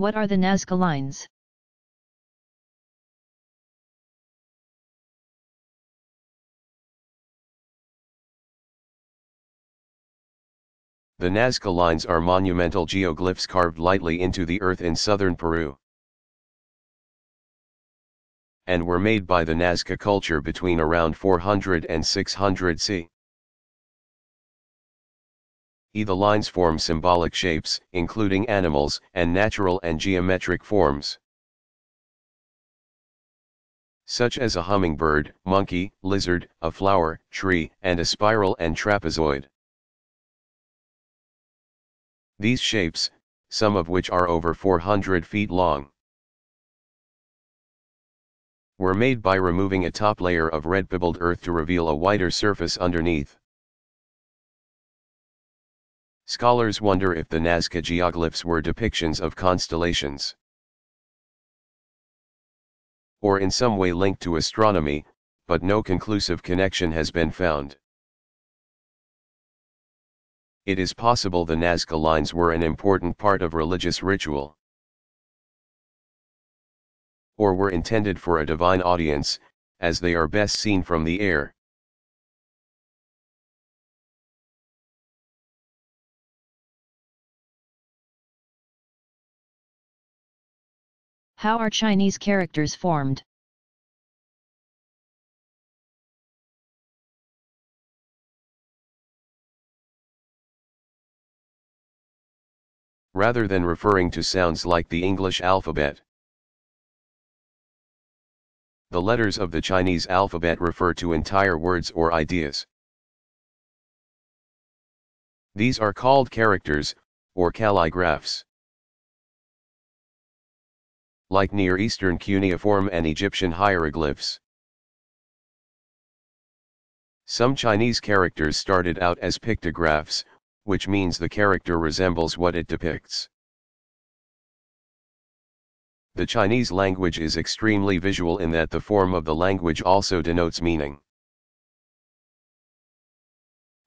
What are the Nazca lines? The Nazca lines are monumental geoglyphs carved lightly into the earth in southern Peru. And were made by the Nazca culture between around 400 and 600 C. E. The lines form symbolic shapes, including animals, and natural and geometric forms. Such as a hummingbird, monkey, lizard, a flower, tree, and a spiral and trapezoid. These shapes, some of which are over 400 feet long, were made by removing a top layer of red pebbled earth to reveal a whiter surface underneath. Scholars wonder if the Nazca geoglyphs were depictions of constellations, or in some way linked to astronomy, but no conclusive connection has been found. It is possible the Nazca lines were an important part of religious ritual. Or were intended for a divine audience, as they are best seen from the air. How are Chinese characters formed? rather than referring to sounds like the English alphabet. The letters of the Chinese alphabet refer to entire words or ideas. These are called characters, or calligraphs. Like Near Eastern cuneiform and Egyptian hieroglyphs. Some Chinese characters started out as pictographs, which means the character resembles what it depicts. The Chinese language is extremely visual in that the form of the language also denotes meaning.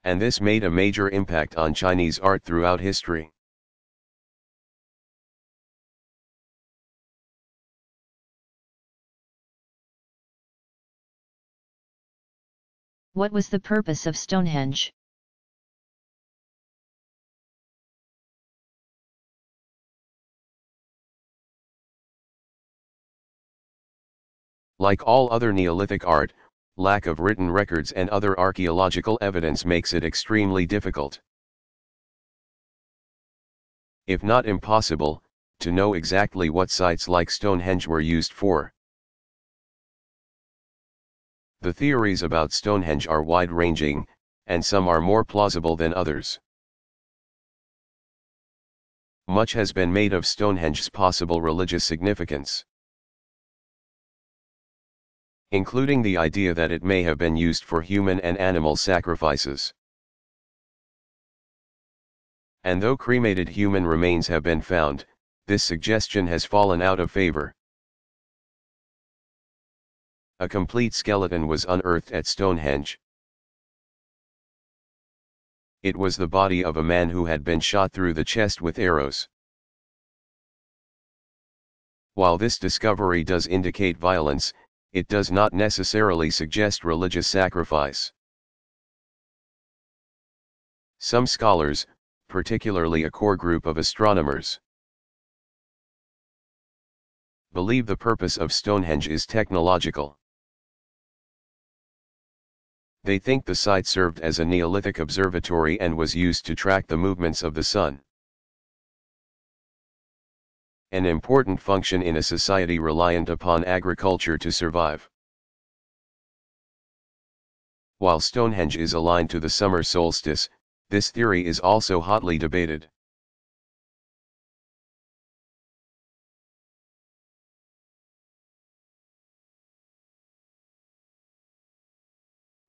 And this made a major impact on Chinese art throughout history. What was the purpose of Stonehenge? Like all other Neolithic art, lack of written records and other archaeological evidence makes it extremely difficult. If not impossible, to know exactly what sites like Stonehenge were used for. The theories about Stonehenge are wide-ranging, and some are more plausible than others. Much has been made of Stonehenge's possible religious significance including the idea that it may have been used for human and animal sacrifices. And though cremated human remains have been found, this suggestion has fallen out of favor. A complete skeleton was unearthed at Stonehenge. It was the body of a man who had been shot through the chest with arrows. While this discovery does indicate violence, it does not necessarily suggest religious sacrifice. Some scholars, particularly a core group of astronomers, believe the purpose of Stonehenge is technological. They think the site served as a Neolithic observatory and was used to track the movements of the sun an important function in a society reliant upon agriculture to survive. While Stonehenge is aligned to the summer solstice, this theory is also hotly debated.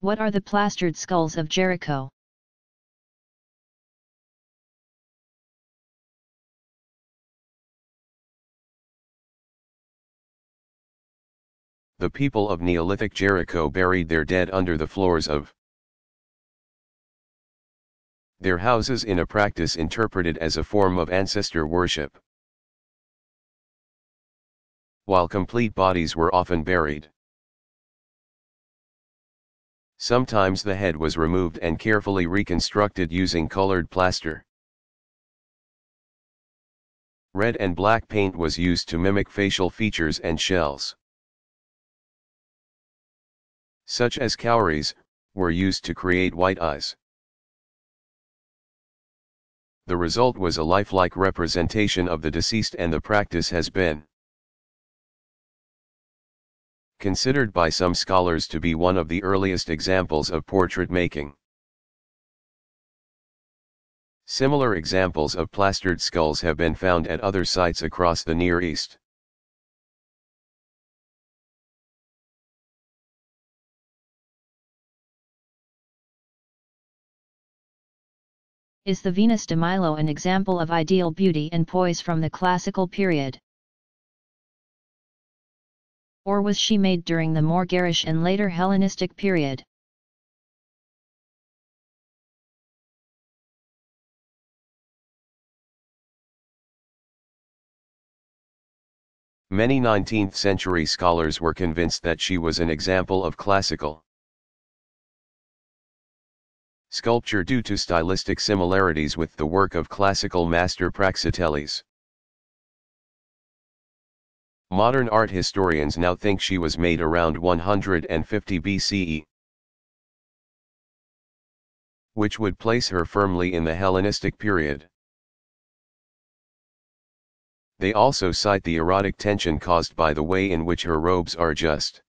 What are the plastered skulls of Jericho? the people of Neolithic Jericho buried their dead under the floors of their houses in a practice interpreted as a form of ancestor worship. while complete bodies were often buried. Sometimes the head was removed and carefully reconstructed using colored plaster. Red and black paint was used to mimic facial features and shells. Such as cowries, were used to create white eyes. The result was a lifelike representation of the deceased and the practice has been considered by some scholars to be one of the earliest examples of portrait making. Similar examples of plastered skulls have been found at other sites across the Near East. Is the Venus de Milo an example of ideal beauty and poise from the classical period? Or was she made during the more garish and later Hellenistic period? Many 19th century scholars were convinced that she was an example of classical sculpture due to stylistic similarities with the work of classical master Praxiteles. Modern art historians now think she was made around 150 BCE, which would place her firmly in the Hellenistic period. They also cite the erotic tension caused by the way in which her robes are just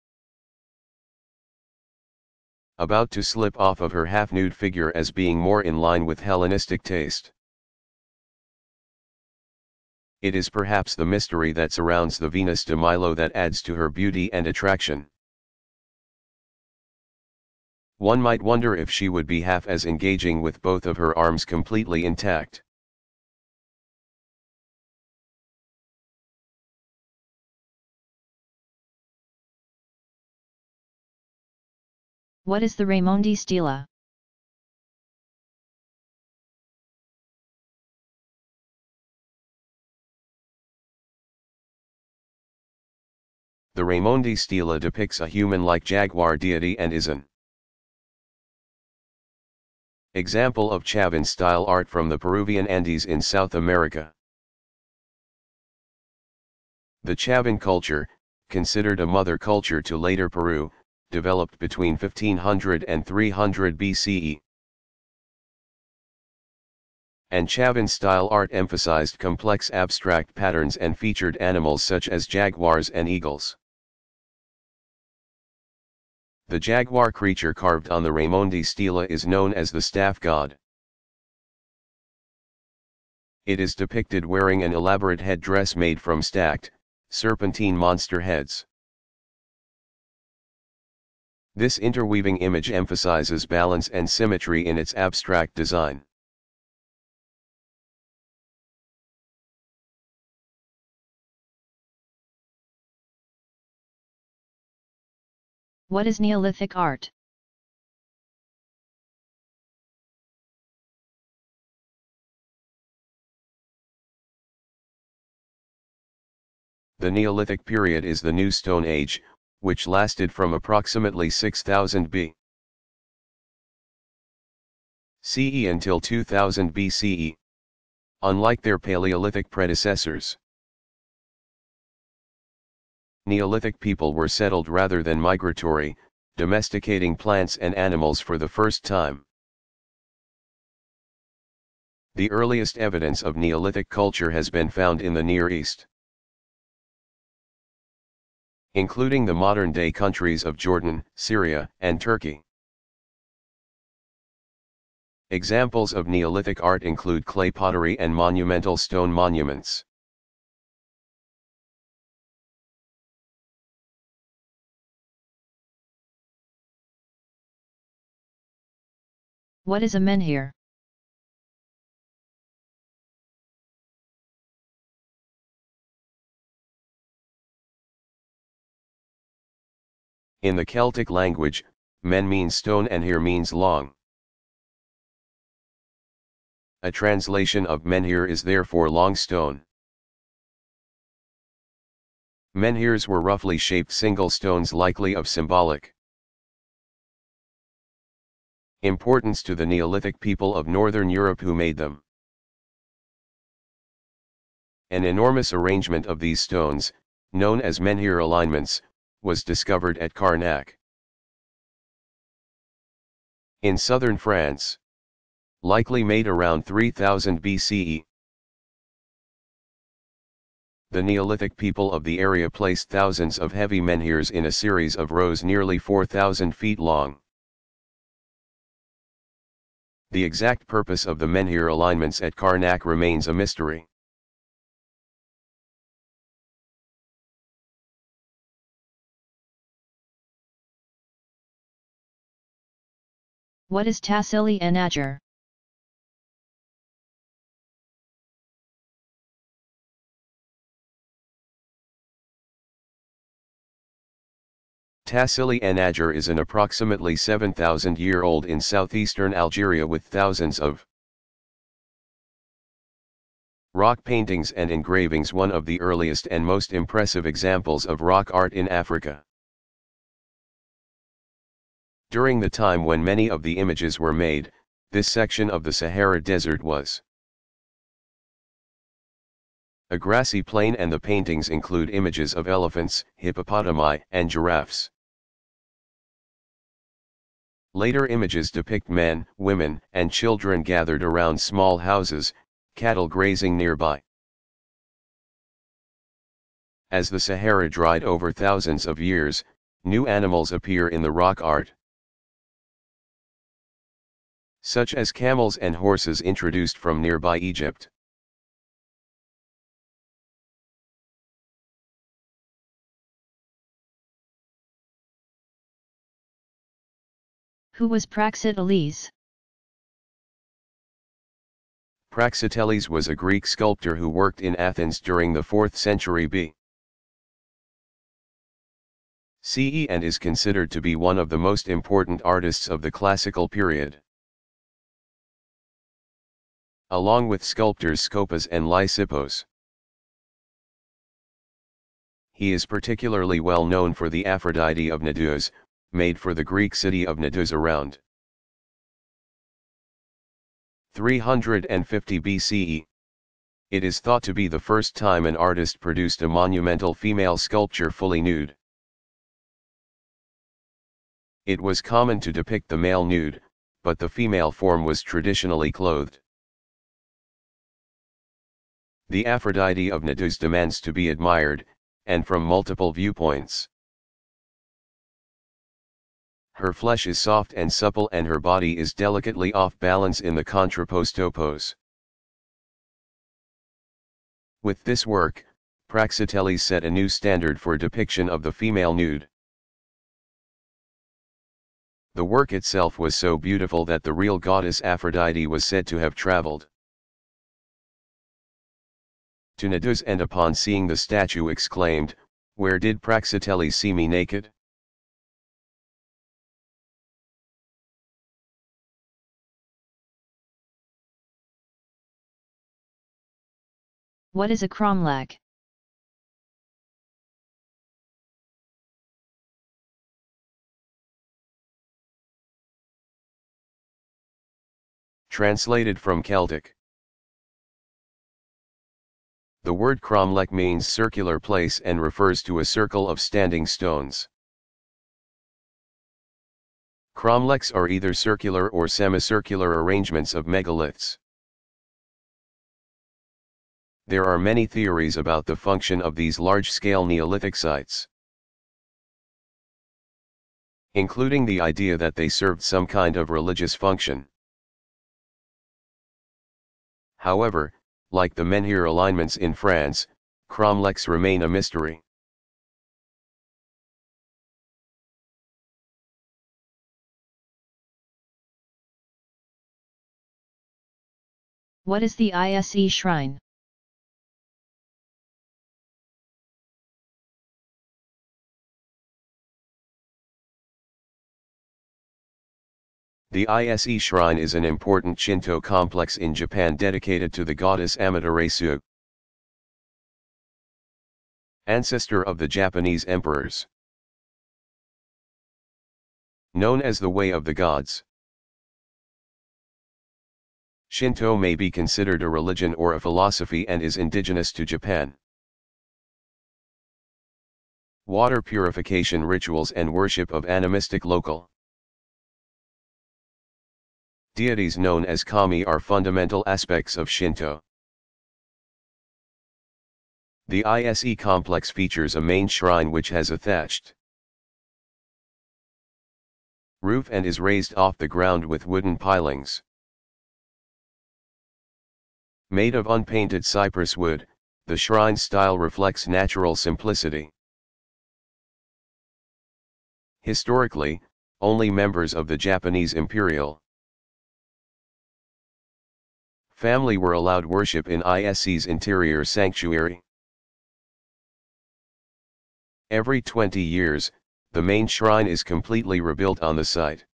about to slip off of her half-nude figure as being more in line with Hellenistic taste. It is perhaps the mystery that surrounds the Venus de Milo that adds to her beauty and attraction. One might wonder if she would be half as engaging with both of her arms completely intact. What is the Raimondi stela? The Raimondi stela depicts a human-like jaguar deity and is an example of Chavín-style art from the Peruvian Andes in South America. The Chavín culture, considered a mother culture to later Peru, developed between 1500 and 300 BCE. And Chavín-style art emphasized complex abstract patterns and featured animals such as jaguars and eagles. The jaguar creature carved on the Raimondi stela is known as the staff god. It is depicted wearing an elaborate headdress made from stacked, serpentine monster heads. This interweaving image emphasizes balance and symmetry in its abstract design. What is Neolithic art? The Neolithic period is the New Stone Age, which lasted from approximately 6000 B. CE until 2000 BCE. Unlike their Paleolithic predecessors. Neolithic people were settled rather than migratory, domesticating plants and animals for the first time. The earliest evidence of Neolithic culture has been found in the Near East including the modern-day countries of Jordan, Syria, and Turkey. Examples of Neolithic art include clay pottery and monumental stone monuments. What is a menhir? In the Celtic language, men means stone and hir means long. A translation of menhir is therefore long stone. Menhirs were roughly shaped single stones likely of symbolic importance to the Neolithic people of Northern Europe who made them. An enormous arrangement of these stones, known as menhir alignments, was discovered at Carnac. In southern France. Likely made around 3000 BCE. The Neolithic people of the area placed thousands of heavy menhirs in a series of rows nearly 4,000 feet long. The exact purpose of the menhir alignments at Carnac remains a mystery. What is Tassili n'Ajjer? Tassili n'Ajjer is an approximately 7,000-year-old in southeastern Algeria with thousands of rock paintings and engravings one of the earliest and most impressive examples of rock art in Africa. During the time when many of the images were made, this section of the Sahara Desert was a grassy plain and the paintings include images of elephants, hippopotami, and giraffes. Later images depict men, women, and children gathered around small houses, cattle grazing nearby. As the Sahara dried over thousands of years, new animals appear in the rock art. Such as camels and horses introduced from nearby Egypt. Who was Praxiteles? Praxiteles was a Greek sculptor who worked in Athens during the 4th century B. CE and is considered to be one of the most important artists of the classical period. Along with sculptors Scopas and Lysippos. He is particularly well known for the Aphrodite of Cnidos, made for the Greek city of Cnidos around 350 BCE. It is thought to be the first time an artist produced a monumental female sculpture fully nude. It was common to depict the male nude, but the female form was traditionally clothed. The Aphrodite of Cnidos demands to be admired, and from multiple viewpoints. Her flesh is soft and supple and her body is delicately off balance in the contrapposto pose. With this work, Praxiteles set a new standard for depiction of the female nude. The work itself was so beautiful that the real goddess Aphrodite was said to have traveled to Cnidos and upon seeing the statue exclaimed, Where did Praxiteles see me naked? What is a cromlech? Translated from Celtic. The word cromlech means circular place and refers to a circle of standing stones. Cromlechs are either circular or semicircular arrangements of megaliths. There are many theories about the function of these large-scale Neolithic sites. Including the idea that they served some kind of religious function. However, like the menhir alignments in France, cromlechs remain a mystery. What is the ISE shrine? The Ise Shrine is an important Shinto complex in Japan dedicated to the goddess Amaterasu. Ancestor of the Japanese emperors. Known as the Way of the Gods. Shinto may be considered a religion or a philosophy and is indigenous to Japan. Water purification rituals and worship of animistic local. Deities known as kami are fundamental aspects of Shinto. The ISE complex features a main shrine which has a thatched roof and is raised off the ground with wooden pilings. Made of unpainted cypress wood, the shrine style reflects natural simplicity. Historically, only members of the Japanese imperial family were allowed worship in ISE's interior sanctuary. Every 20 years, the main shrine is completely rebuilt on the site.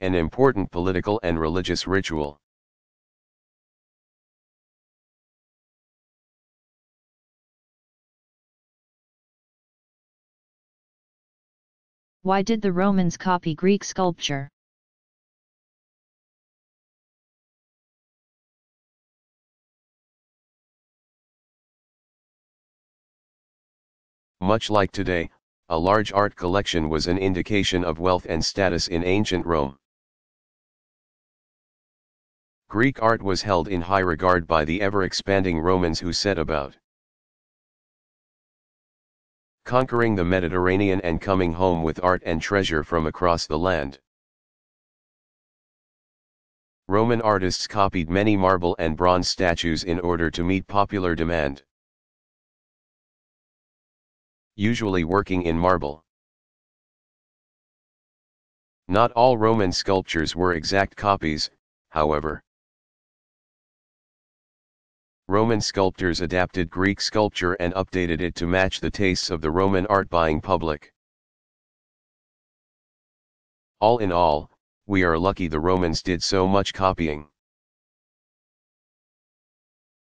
An important political and religious ritual. Why did the Romans copy Greek sculpture? Much like today, a large art collection was an indication of wealth and status in ancient Rome. Greek art was held in high regard by the ever-expanding Romans who set about conquering the Mediterranean and coming home with art and treasure from across the land. Roman artists copied many marble and bronze statues in order to meet popular demand. Usually working in marble. Not all Roman sculptures were exact copies, however. Roman sculptors adapted Greek sculpture and updated it to match the tastes of the Roman art-buying public. All in all, we are lucky the Romans did so much copying.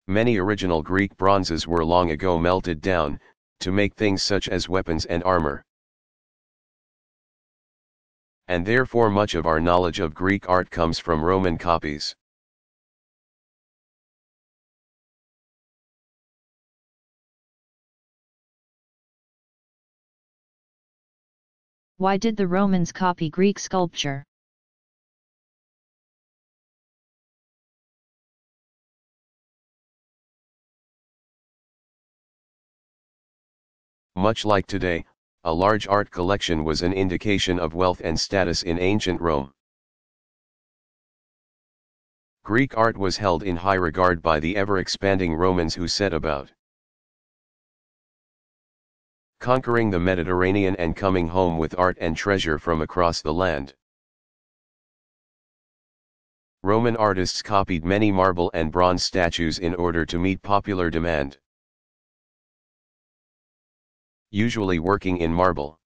Many original Greek bronzes were long ago melted down, to make things such as weapons and armor. And therefore much of our knowledge of Greek art comes from Roman copies. Why did the Romans copy Greek sculpture? Much like today, a large art collection was an indication of wealth and status in ancient Rome. Greek art was held in high regard by the ever-expanding Romans who set about conquering the Mediterranean and coming home with art and treasure from across the land. Roman artists copied many marble and bronze statues in order to meet popular demand. Usually working in marble.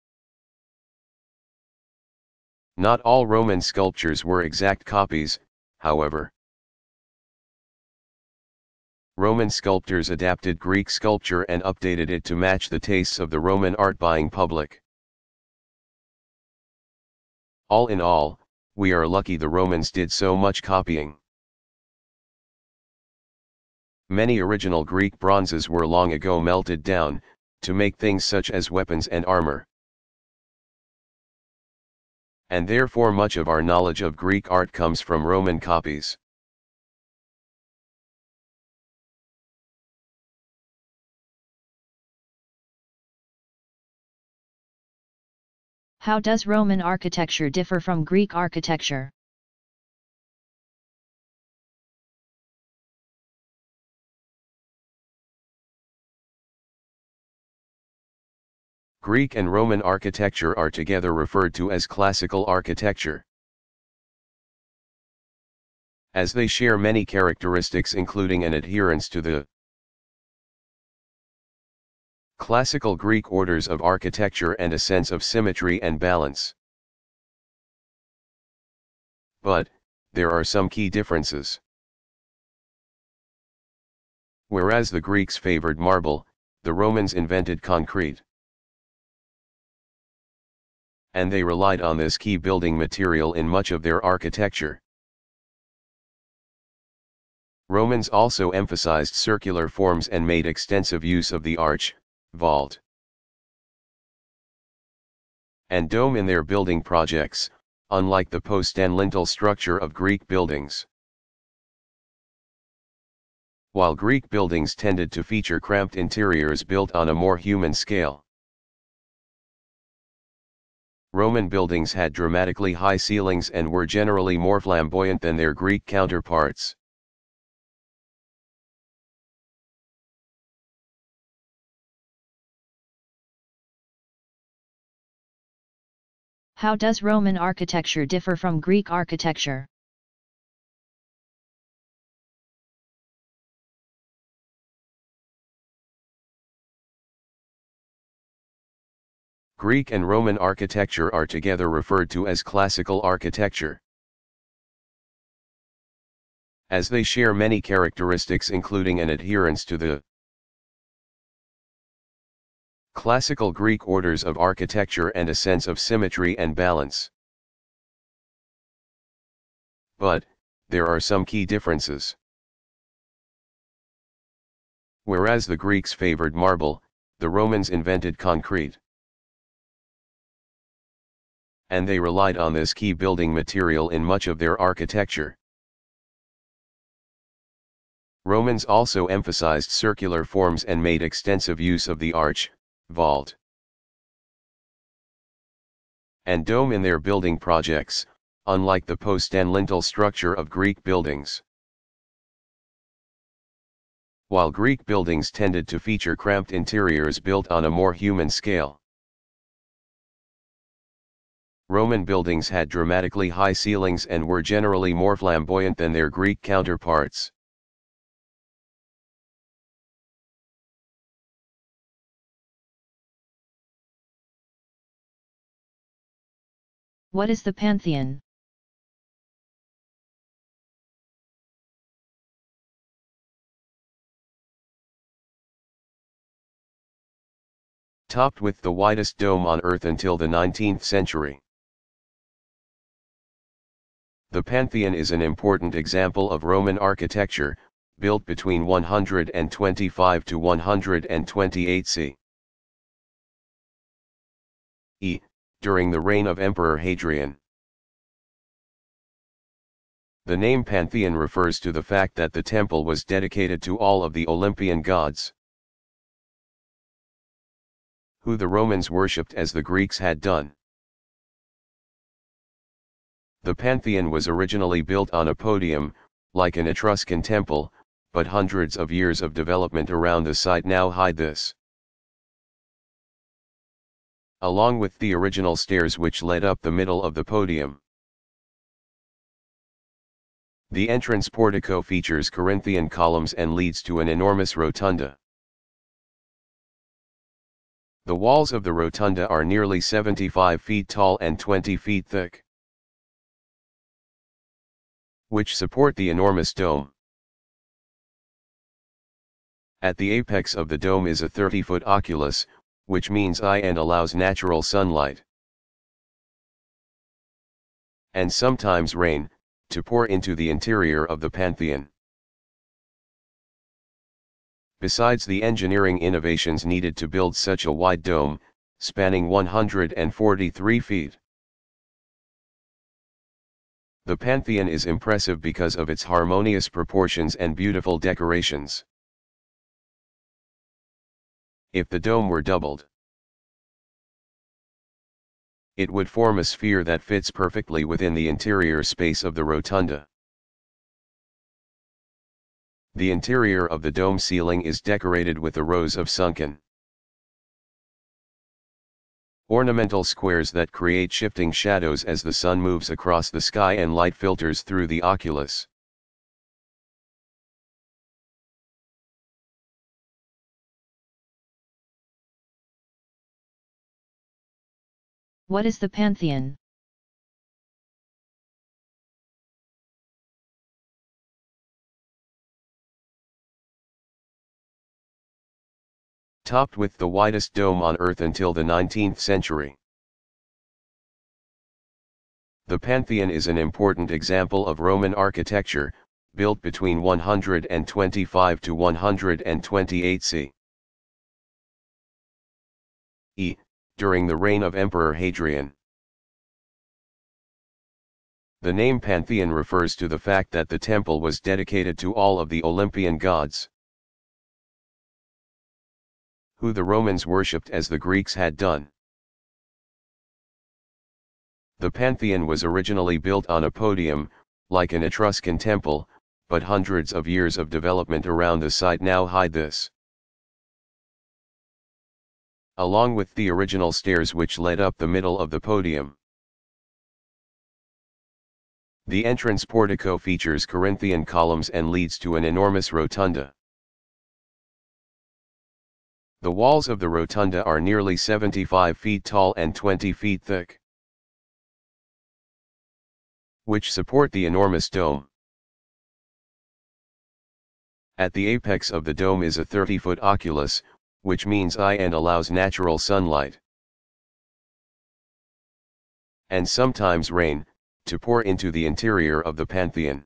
Not all Roman sculptures were exact copies, however. Roman sculptors adapted Greek sculpture and updated it to match the tastes of the Roman art-buying public. All in all, we are lucky the Romans did so much copying. Many original Greek bronzes were long ago melted down, to make things such as weapons and armor. And therefore much of our knowledge of Greek art comes from Roman copies. How does Roman architecture differ from Greek architecture? Greek and Roman architecture are together referred to as classical architecture. As they share many characteristics including an adherence to the classical Greek orders of architecture and a sense of symmetry and balance. But, there are some key differences. Whereas the Greeks favored marble, the Romans invented concrete. And they relied on this key building material in much of their architecture. Romans also emphasized circular forms and made extensive use of the arch, vault, and dome in their building projects, unlike the post and lintel structure of Greek buildings. While Greek buildings tended to feature cramped interiors built on a more human scale. Roman buildings had dramatically high ceilings and were generally more flamboyant than their Greek counterparts. How does Roman architecture differ from Greek architecture? Greek and Roman architecture are together referred to as classical architecture. As they share many characteristics including an adherence to the classical Greek orders of architecture and a sense of symmetry and balance. But, there are some key differences. Whereas the Greeks favored marble, the Romans invented concrete. And they relied on this key building material in much of their architecture. Romans also emphasized circular forms and made extensive use of the arch, vault, and dome in their building projects, unlike the post and lintel structure of Greek buildings. While Greek buildings tended to feature cramped interiors built on a more human scale. Roman buildings had dramatically high ceilings and were generally more flamboyant than their Greek counterparts. What is the Pantheon? Topped with the widest dome on Earth until the 19th century. The Pantheon is an important example of Roman architecture, built between 125 to 128 c. E during the reign of Emperor Hadrian. The name Pantheon refers to the fact that the temple was dedicated to all of the Olympian gods, who the Romans worshipped as the Greeks had done. The Pantheon was originally built on a podium, like an Etruscan temple, but hundreds of years of development around the site now hide this along with the original stairs which led up the middle of the podium. The entrance portico features Corinthian columns and leads to an enormous rotunda. The walls of the rotunda are nearly 75 feet tall and 20 feet thick, which support the enormous dome. At the apex of the dome is a 30-foot oculus, which means eye and allows natural sunlight. And sometimes rain, to pour into the interior of the Pantheon. Besides the engineering innovations needed to build such a wide dome, spanning 143 feet. The Pantheon is impressive because of its harmonious proportions and beautiful decorations if the dome were doubled. It would form a sphere that fits perfectly within the interior space of the rotunda. The interior of the dome ceiling is decorated with a rows of sunken ornamental squares that create shifting shadows as the sun moves across the sky and light filters through the oculus. What is the Pantheon? Topped with the widest dome on Earth until the 19th century. The Pantheon is an important example of Roman architecture, built between 125 to 128 c. e. during the reign of Emperor Hadrian. The name Pantheon refers to the fact that the temple was dedicated to all of the Olympian gods, who the Romans worshipped as the Greeks had done. The Pantheon was originally built on a podium, like an Etruscan temple, but hundreds of years of development around the site now hide this. Along with the original stairs which led up the middle of the podium. The entrance portico features Corinthian columns and leads to an enormous rotunda. The walls of the rotunda are nearly 75 feet tall and 20 feet thick, which support the enormous dome. At the apex of the dome is a 30-foot oculus, which means eye and allows natural sunlight. And sometimes rain, to pour into the interior of the Pantheon.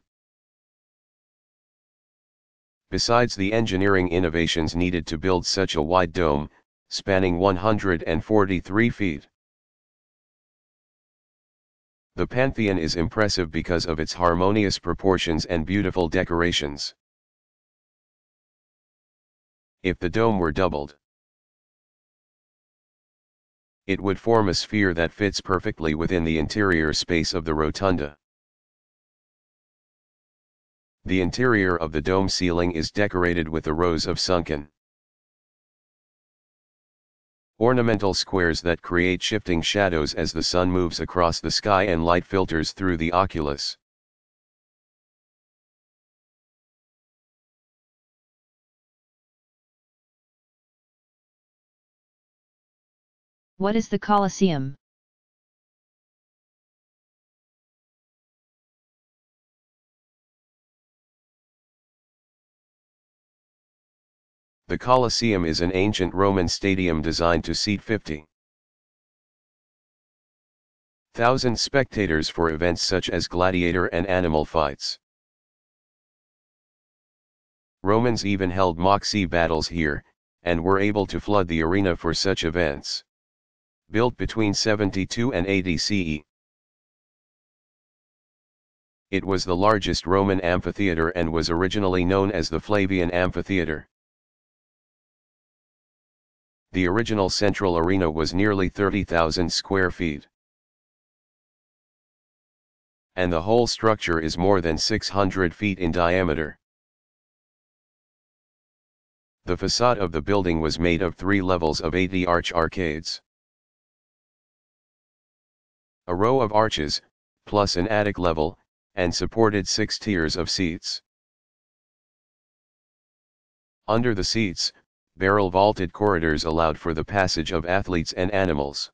Besides the engineering innovations needed to build such a wide dome, spanning 143 feet. The Pantheon is impressive because of its harmonious proportions and beautiful decorations. If the dome were doubled, it would form a sphere that fits perfectly within the interior space of the rotunda. The interior of the dome ceiling is decorated with a rows of sunken ornamental squares that create shifting shadows as the sun moves across the sky and light filters through the oculus. What is the Colosseum? The Colosseum is an ancient Roman stadium designed to seat 50 thousand spectators for events such as gladiator and animal fights. Romans even held mock sea battles here, and were able to flood the arena for such events built between 72 and 80 CE. It was the largest Roman amphitheater and was originally known as the Flavian Amphitheater. The original central arena was nearly 30,000 square feet. And the whole structure is more than 600 feet in diameter. The facade of the building was made of three levels of 80 arch arcades. A row of arches, plus an attic level, and supported six tiers of seats. Under the seats, barrel vaulted corridors allowed for the passage of athletes and animals.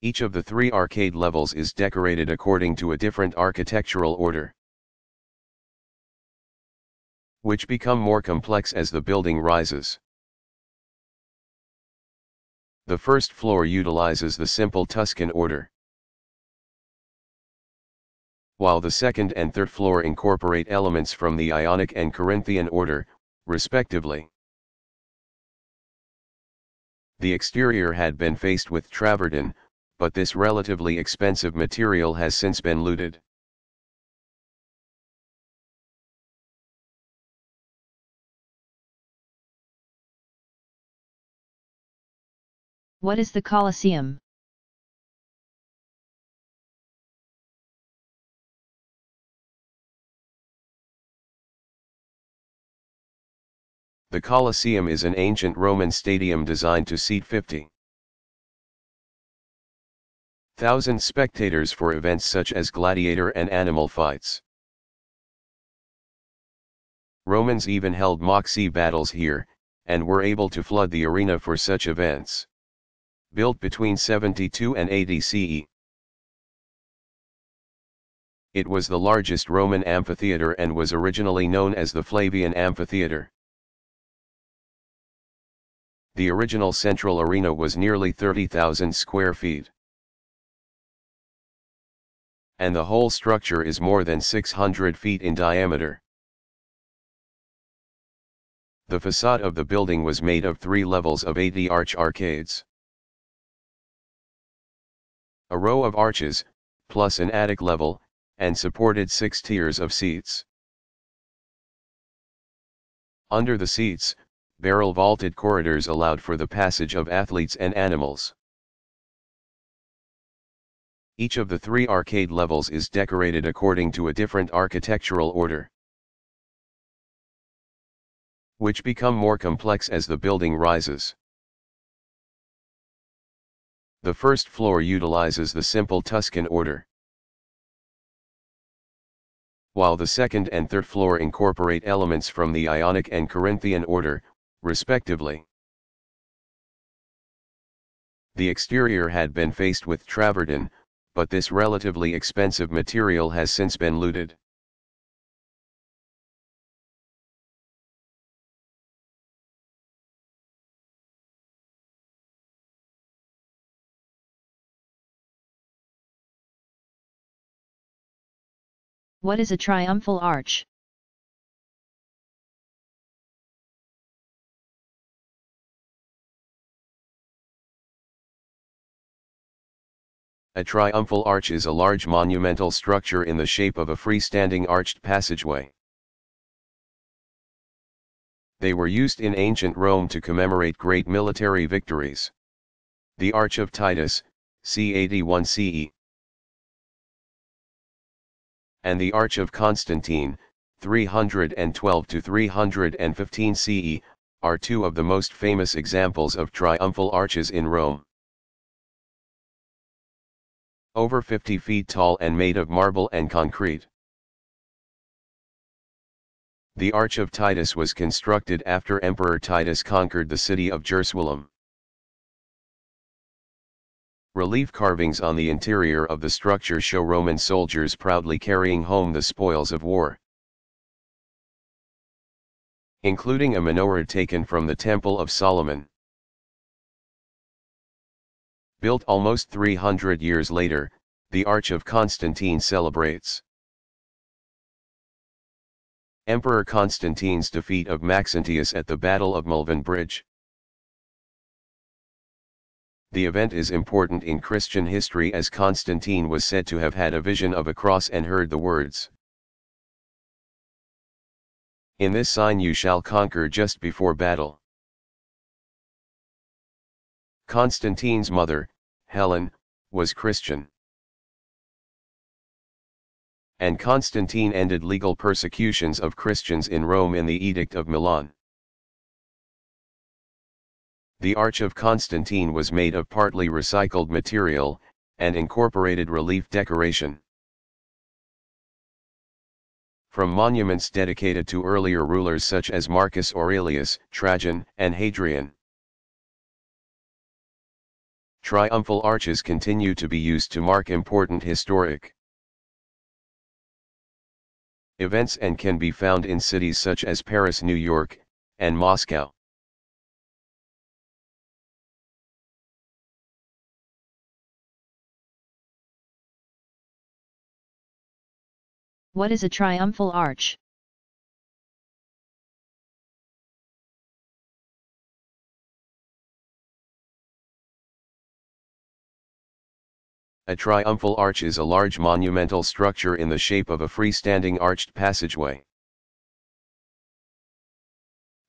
Each of the three arcade levels is decorated according to a different architectural order, which become more complex as the building rises. The first floor utilizes the simple Tuscan order. While the second and third floor incorporate elements from the Ionic and Corinthian order, respectively. The exterior had been faced with travertine, but this relatively expensive material has since been looted. What is the Colosseum? The Colosseum is an ancient Roman stadium designed to seat 50 thousand spectators for events such as gladiator and animal fights. Romans even held mock sea battles here, and were able to flood the arena for such events built between 72 and 80 CE. It was the largest Roman amphitheater and was originally known as the Flavian Amphitheater. The original central arena was nearly 30,000 square feet. And the whole structure is more than 600 feet in diameter. The facade of the building was made of three levels of 80 arch arcades. A row of arches, plus an attic level, and supported six tiers of seats. Under the seats, barrel vaulted corridors allowed for the passage of athletes and animals. Each of the three arcade levels is decorated according to a different architectural order, which become more complex as the building rises. The first floor utilizes the simple Tuscan order while the second and third floor incorporate elements from the Ionic and Corinthian order, respectively. The exterior had been faced with travertine, but this relatively expensive material has since been looted. What is a triumphal arch? A triumphal arch is a large monumental structure in the shape of a freestanding arched passageway. They were used in ancient Rome to commemorate great military victories. The Arch of Titus, c. 81 CE, and the Arch of Constantine, 312 to 315 CE, are two of the most famous examples of triumphal arches in Rome. Over 50 feet tall and made of marble and concrete. The Arch of Titus was constructed after Emperor Titus conquered the city of Jerusalem. Relief carvings on the interior of the structure show Roman soldiers proudly carrying home the spoils of war. Including a menorah taken from the Temple of Solomon. Built almost 300 years later, the Arch of Constantine celebrates Emperor Constantine's defeat of Maxentius at the Battle of Milvian Bridge. The event is important in Christian history as Constantine was said to have had a vision of a cross and heard the words. In this sign you shall conquer just before battle. Constantine's mother, Helen, was Christian. And Constantine ended legal persecutions of Christians in Rome in the Edict of Milan. The Arch of Constantine was made of partly recycled material, and incorporated relief decoration. From monuments dedicated to earlier rulers such as Marcus Aurelius, Trajan, and Hadrian. Triumphal arches continue to be used to mark important historic events and can be found in cities such as Paris, New York, and Moscow. What is a triumphal arch? A triumphal arch is a large monumental structure in the shape of a freestanding arched passageway.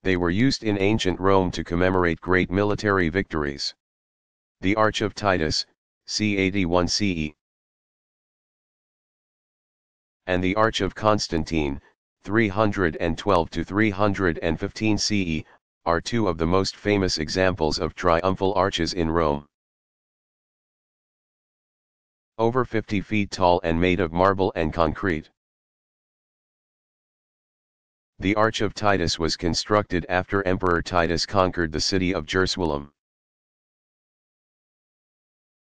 They were used in ancient Rome to commemorate great military victories. The Arch of Titus, c. 81 CE and the Arch of Constantine, 312 to 315 CE, are two of the most famous examples of triumphal arches in Rome. Over 50 feet tall and made of marble and concrete. The Arch of Titus was constructed after Emperor Titus conquered the city of Jerusalem.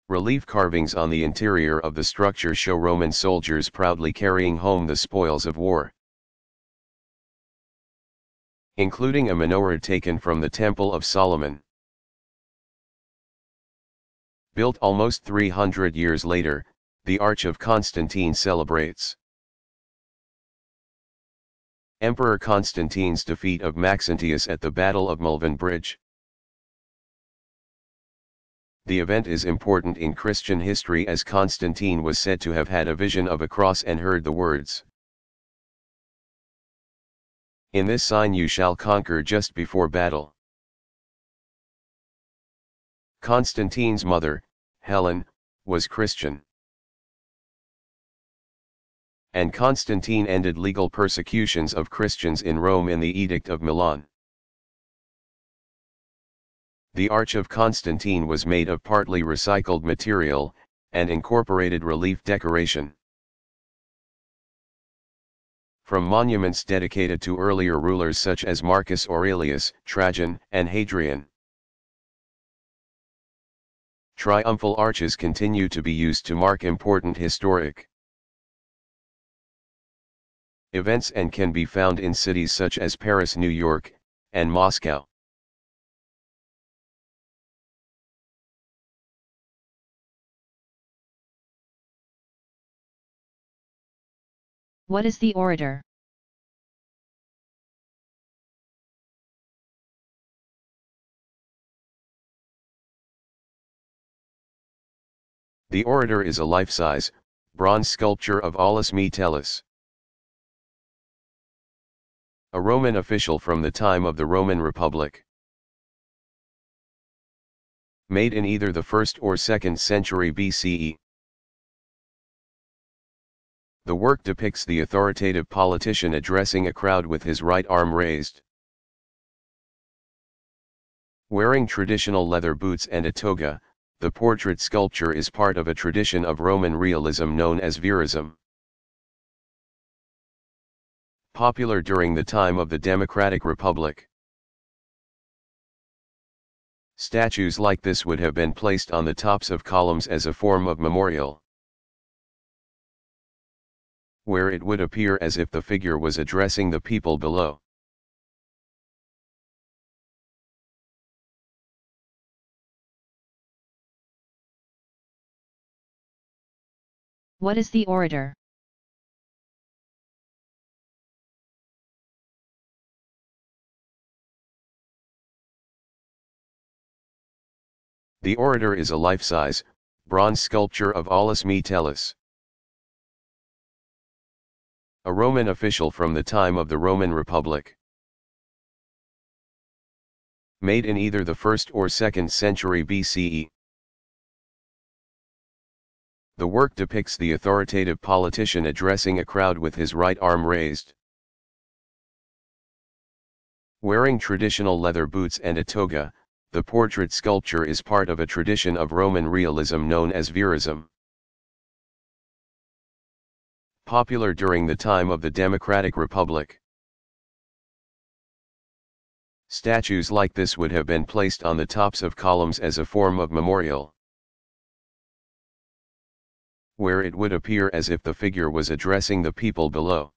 Relief carvings on the interior of the structure show Roman soldiers proudly carrying home the spoils of war. Including a menorah taken from the Temple of Solomon. Built almost 300 years later, the Arch of Constantine celebrates Emperor Constantine's defeat of Maxentius at the Battle of Milvian Bridge. The event is important in Christian history as Constantine was said to have had a vision of a cross and heard the words. In this sign you shall conquer just before battle. Constantine's mother, Helen, was Christian and Constantine ended legal persecutions of Christians in Rome in the Edict of Milan. The Arch of Constantine was made of partly recycled material, and incorporated relief decoration. From monuments dedicated to earlier rulers such as Marcus Aurelius, Trajan, and Hadrian. Triumphal arches continue to be used to mark important historic events and can be found in cities such as Paris, New York, and Moscow. What is the orator? The orator is a life-size, bronze sculpture of Aulus Metellus a Roman official from the time of the Roman Republic. Made in either the 1st or 2nd century BCE. The work depicts the authoritative politician addressing a crowd with his right arm raised. Wearing traditional leather boots and a toga, the portrait sculpture is part of a tradition of Roman realism known as Verism popular during the time of the Democratic Republic. Statues like this would have been placed on the tops of columns as a form of memorial. Where it would appear as if the figure was addressing the people below. What is the orator? The orator is a life-size, bronze sculpture of Aulus Metellus. A Roman official from the time of the Roman Republic. Made in either the 1st or 2nd century BCE. The work depicts the authoritative politician addressing a crowd with his right arm raised. Wearing traditional leather boots and a toga, the portrait sculpture is part of a tradition of Roman realism known as Verism. Popular during the time of the Democratic Republic. Statues like this would have been placed on the tops of columns as a form of memorial. Where it would appear as if the figure was addressing the people below.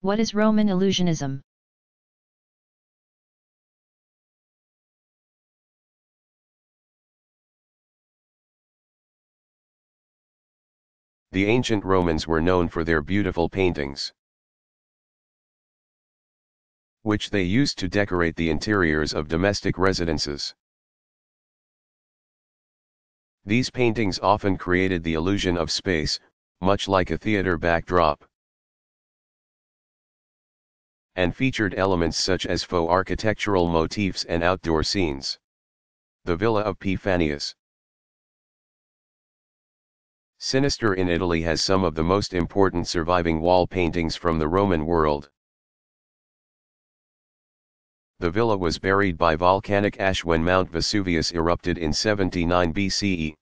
What is Roman illusionism? The ancient Romans were known for their beautiful paintings, which they used to decorate the interiors of domestic residences. These paintings often created the illusion of space, much like a theater backdrop and featured elements such as faux architectural motifs and outdoor scenes. The Villa of Epiphanius Sinister in Italy has some of the most important surviving wall paintings from the Roman world. The villa was buried by volcanic ash when Mount Vesuvius erupted in 79 BCE.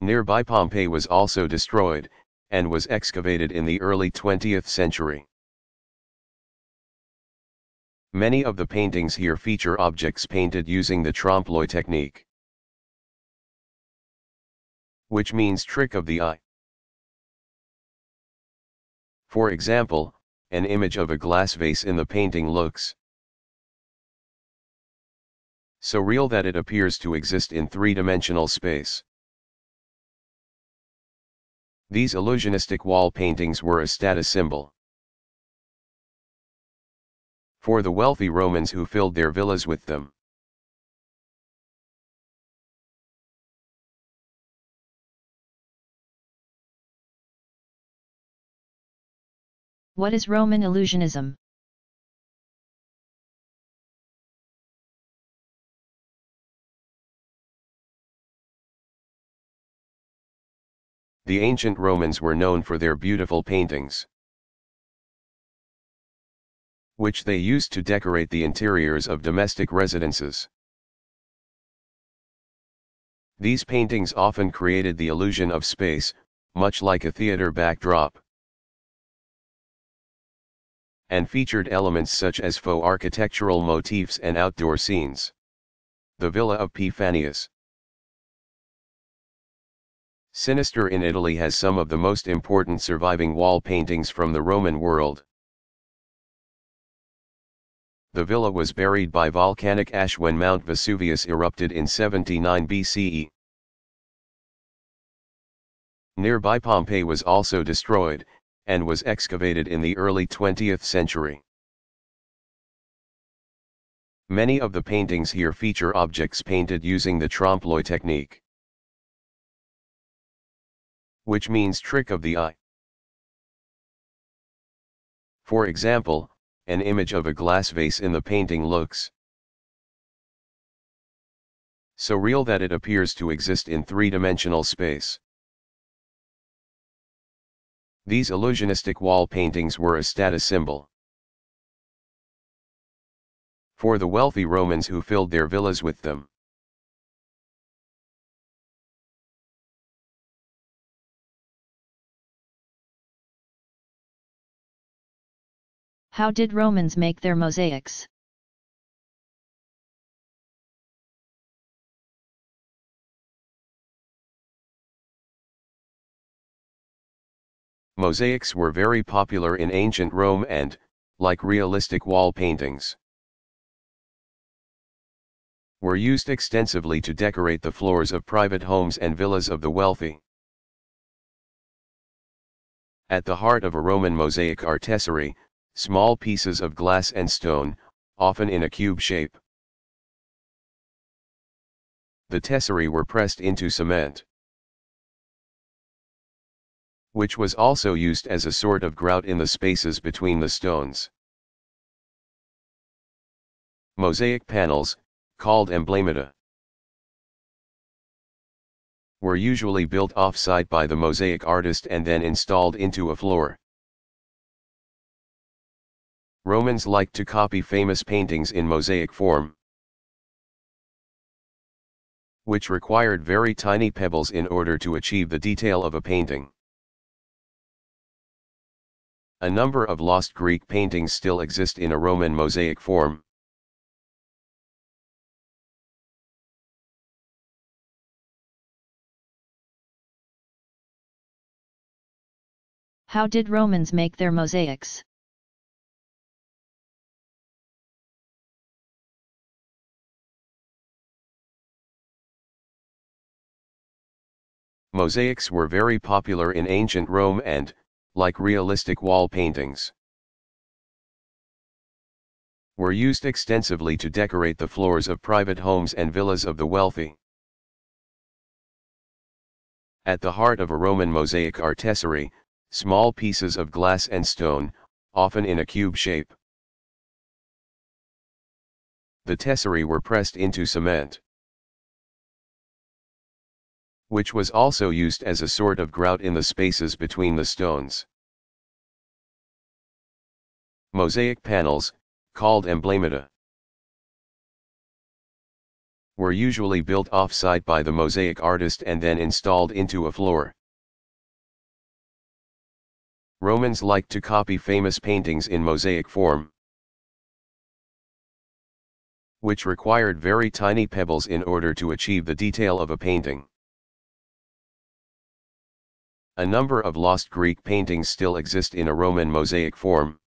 Nearby Pompeii was also destroyed, and was excavated in the early 20th century. Many of the paintings here feature objects painted using the trompe-l'oeil technique, which means trick of the eye. For example, an image of a glass vase in the painting looks so real that it appears to exist in three-dimensional space. These illusionistic wall paintings were a status symbol. For the wealthy Romans who filled their villas with them. What is Roman illusionism? The ancient Romans were known for their beautiful paintings, which they used to decorate the interiors of domestic residences. These paintings often created the illusion of space, much like a theater backdrop, and featured elements such as faux architectural motifs and outdoor scenes. The Villa of P. Fannius Synistor in Italy has some of the most important surviving wall paintings from the Roman world. The villa was buried by volcanic ash when Mount Vesuvius erupted in 79 BCE. Nearby Pompeii was also destroyed, and was excavated in the early 20th century. Many of the paintings here feature objects painted using the trompe-l'oeil technique which means trick of the eye. For example, an image of a glass vase in the painting looks so real that it appears to exist in three-dimensional space. These illusionistic wall paintings were a status symbol. For the wealthy Romans who filled their villas with them. How did Romans make their mosaics? Mosaics were very popular in ancient Rome and, like realistic wall paintings, were used extensively to decorate the floors of private homes and villas of the wealthy. At the heart of a Roman mosaic are tesserae, small pieces of glass and stone, often in a cube shape. The tesserae were pressed into cement, which was also used as a sort of grout in the spaces between the stones. Mosaic panels, called emblemata, were usually built off-site by the mosaic artist and then installed into a floor. Romans liked to copy famous paintings in mosaic form, which required very tiny pebbles in order to achieve the detail of a painting. A number of lost Greek paintings still exist in a Roman mosaic form. How did Romans make their mosaics? Mosaics were very popular in ancient Rome and, like realistic wall paintings, were used extensively to decorate the floors of private homes and villas of the wealthy. At the heart of a Roman mosaic are small pieces of glass and stone, often in a cube shape. The tesserae were pressed into cement which was also used as a sort of grout in the spaces between the stones. Mosaic panels, called emblemata, were usually built off-site by the mosaic artist and then installed into a floor. Romans liked to copy famous paintings in mosaic form, which required very tiny pebbles in order to achieve the detail of a painting. A number of lost Greek paintings still exist in a Roman mosaic form.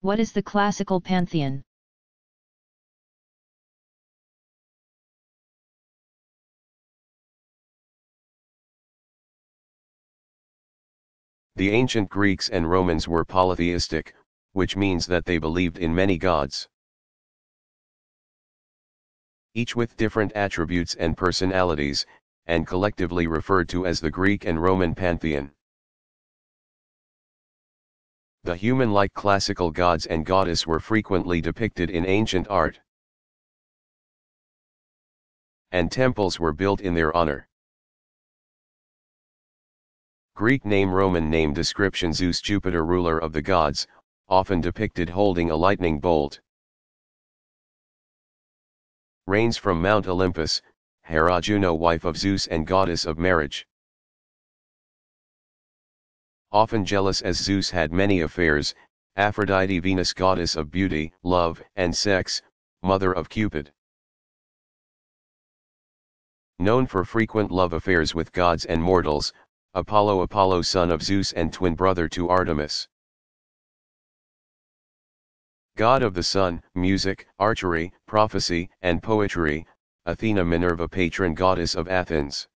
What is the classical pantheon? The ancient Greeks and Romans were polytheistic, which means that they believed in many gods. Each with different attributes and personalities, and collectively referred to as the Greek and Roman pantheon. The human-like classical gods and goddess were frequently depicted in ancient art. And temples were built in their honor. Greek name Roman name description Zeus Jupiter ruler of the gods, often depicted holding a lightning bolt. Reigns from Mount Olympus, Hera Juno wife of Zeus and goddess of marriage. Often jealous as Zeus had many affairs, Aphrodite Venus goddess of beauty, love, and sex, mother of Cupid. Known for frequent love affairs with gods and mortals, Apollo Apollo son of Zeus and twin brother to Artemis. God of the sun, music, archery, prophecy, and poetry, Athena Minerva patron goddess of Athens.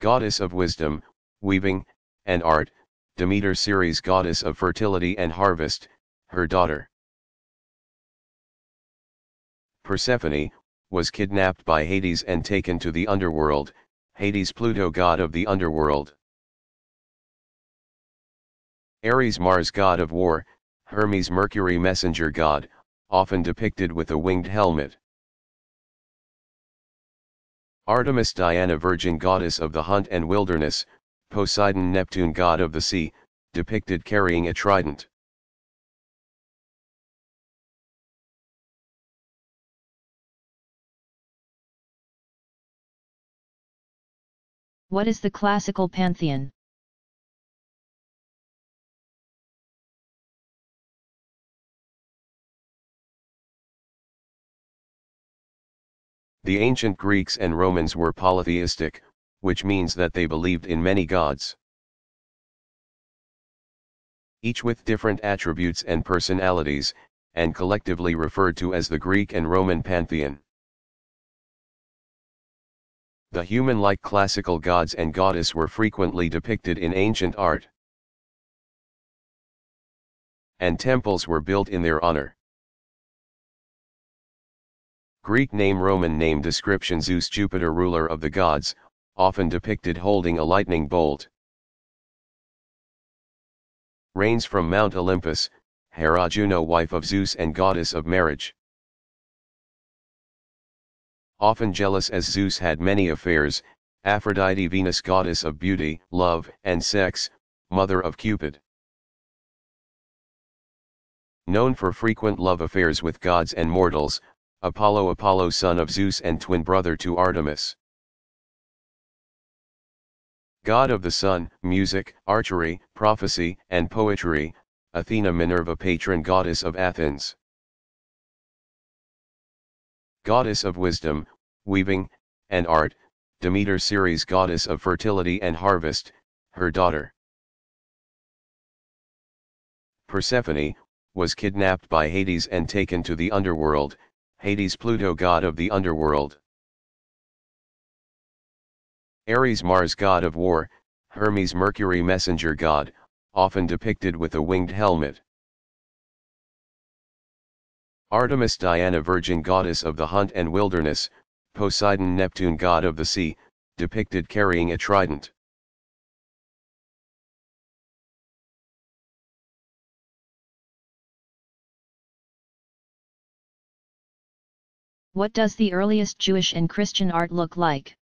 Goddess of wisdom, weaving, and art, Demeter Ceres goddess of fertility and harvest, her daughter. Persephone, was kidnapped by Hades and taken to the underworld, Hades Pluto god of the underworld. Ares Mars god of war, Hermes Mercury messenger god, often depicted with a winged helmet. Artemis Diana virgin goddess of the hunt and wilderness, Poseidon Neptune god of the sea, depicted carrying a trident. What is the classical pantheon? The ancient Greeks and Romans were polytheistic, which means that they believed in many gods. Each with different attributes and personalities, and collectively referred to as the Greek and Roman pantheon. The human-like classical gods and goddess were frequently depicted in ancient art. And temples were built in their honor. Greek name Roman name description Zeus Jupiter ruler of the gods, often depicted holding a lightning bolt. Reigns from Mount Olympus, Hera Juno wife of Zeus and goddess of marriage. Often jealous as Zeus had many affairs, Aphrodite Venus goddess of beauty, love, and sex, mother of Cupid. Known for frequent love affairs with gods and mortals, Apollo Apollo son of Zeus and twin brother to Artemis. God of the sun, music, archery, prophecy, and poetry, Athena Minerva patron goddess of Athens. Goddess of wisdom, weaving, and art, Demeter Ceres goddess of fertility and harvest, her daughter. Persephone, was kidnapped by Hades and taken to the underworld, Hades Pluto god of the underworld. Ares Mars god of war, Hermes Mercury messenger god, often depicted with a winged helmet. Artemis Diana virgin goddess of the hunt and wilderness, Poseidon Neptune god of the sea, depicted carrying a trident. What does the earliest Jewish and Christian art look like?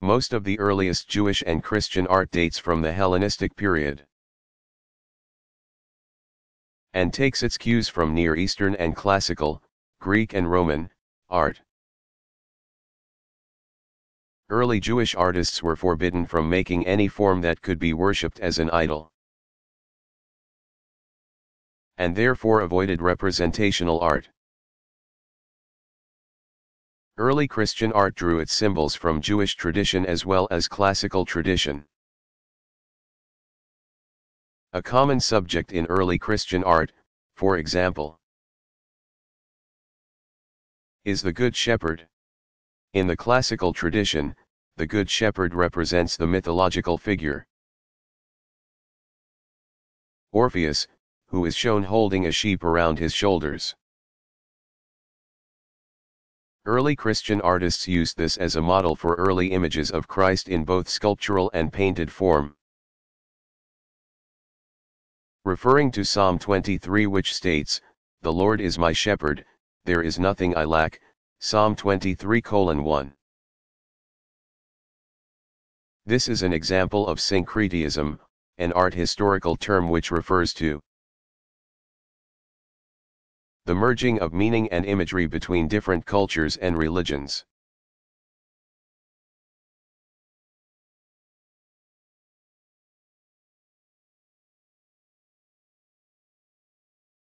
Most of the earliest Jewish and Christian art dates from the Hellenistic period and takes its cues from Near Eastern and Classical, Greek and Roman, art. Early Jewish artists were forbidden from making any form that could be worshipped as an idol. And therefore avoided representational art. Early Christian art drew its symbols from Jewish tradition as well as classical tradition. A common subject in early Christian art, for example, is the Good Shepherd. In the classical tradition, the Good Shepherd represents the mythological figure. Orpheus, who is shown holding a sheep around his shoulders. Early Christian artists used this as a model for early images of Christ in both sculptural and painted form. Referring to Psalm 23 which states, The Lord is my shepherd, there is nothing I lack, Psalm 23 1. This is an example of syncretism, an art historical term which refers to the merging of meaning and imagery between different cultures and religions.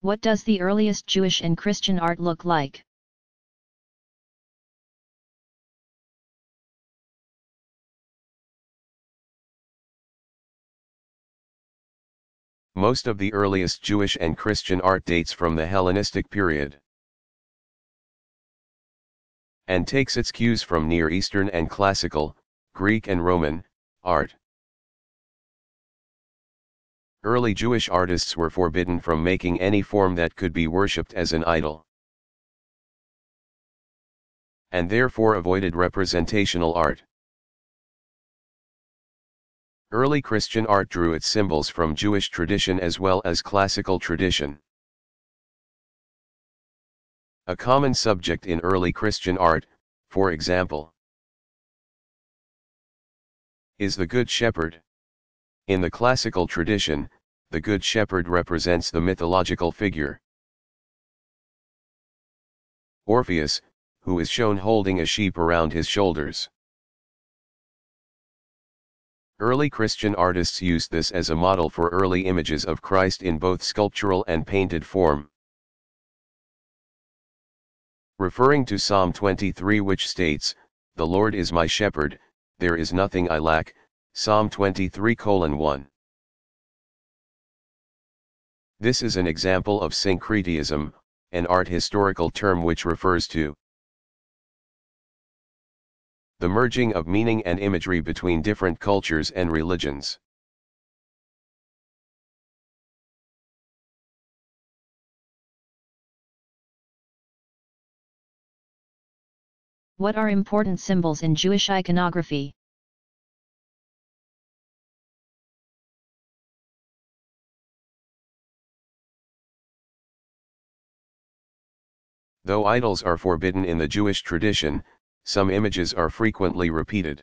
What does the earliest Jewish and Christian art look like? Most of the earliest Jewish and Christian art dates from the Hellenistic period and takes its cues from Near Eastern and Classical, Greek and Roman, art. Early Jewish artists were forbidden from making any form that could be worshipped as an idol. And therefore avoided representational art. Early Christian art drew its symbols from Jewish tradition as well as classical tradition. A common subject in early Christian art, for example, is the Good Shepherd. In the classical tradition, the Good Shepherd represents the mythological figure. Orpheus, who is shown holding a sheep around his shoulders. Early Christian artists used this as a model for early images of Christ in both sculptural and painted form. Referring to Psalm 23 which states, The Lord is my shepherd, there is nothing I lack, Psalm 23 1. This is an example of syncretism, an art historical term which refers to the merging of meaning and imagery between different cultures and religions. What are important symbols in Jewish iconography? Though idols are forbidden in the Jewish tradition, some images are frequently repeated.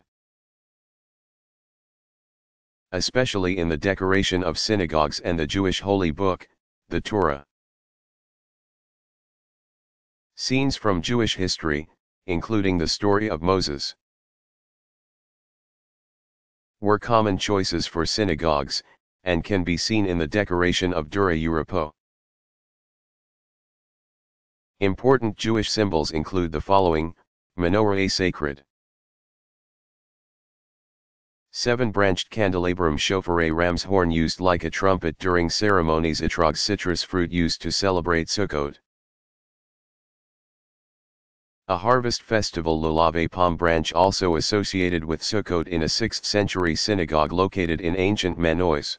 Especially in the decoration of synagogues and the Jewish holy book, the Torah. Scenes from Jewish history, including the story of Moses, were common choices for synagogues, and can be seen in the decoration of Dura Europos. Important Jewish symbols include the following, Menorah sacred. Seven-branched candelabrum shofar a ram's horn used like a trumpet during ceremonies etrog citrus fruit used to celebrate Sukkot. A harvest festival lulav palm branch also associated with Sukkot in a 6th century synagogue located in ancient Manois.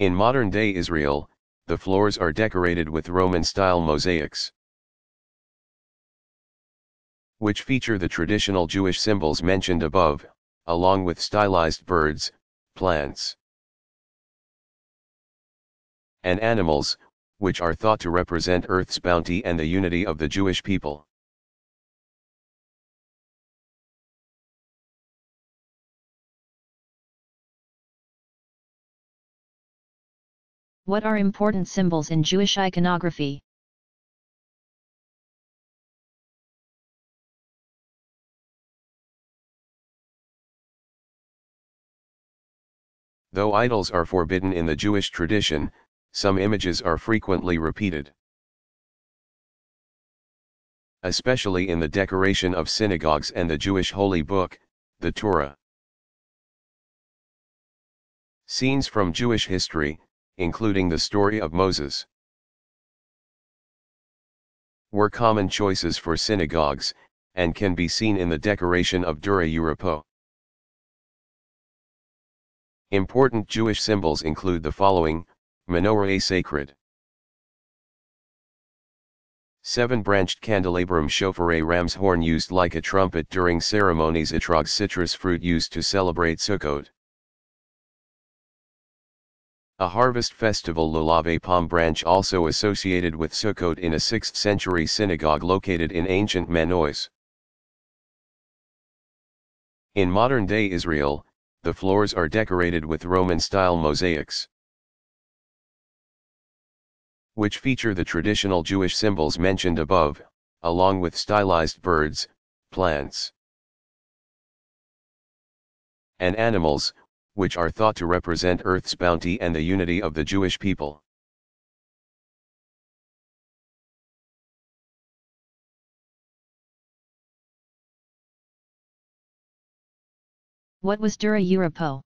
In modern-day Israel, the floors are decorated with Roman-style mosaics which feature the traditional Jewish symbols mentioned above, along with stylized birds, plants, and animals, which are thought to represent Earth's bounty and the unity of the Jewish people. What are important symbols in Jewish iconography? Though idols are forbidden in the Jewish tradition, some images are frequently repeated. Especially in the decoration of synagogues and the Jewish holy book, the Torah. Scenes from Jewish history, including the story of Moses, were common choices for synagogues, and can be seen in the decoration of Dura Europos. Important Jewish symbols include the following, Menorah sacred. Seven-branched candelabrum shofar a ram's horn used like a trumpet during ceremonies etrog citrus fruit used to celebrate Sukkot. A harvest festival lulav a palm branch also associated with Sukkot in a 6th century synagogue located in ancient Manois. In modern-day Israel, the floors are decorated with Roman-style mosaics, which feature the traditional Jewish symbols mentioned above, along with stylized birds, plants, and animals, which are thought to represent Earth's bounty and the unity of the Jewish people. What was Dura Europos?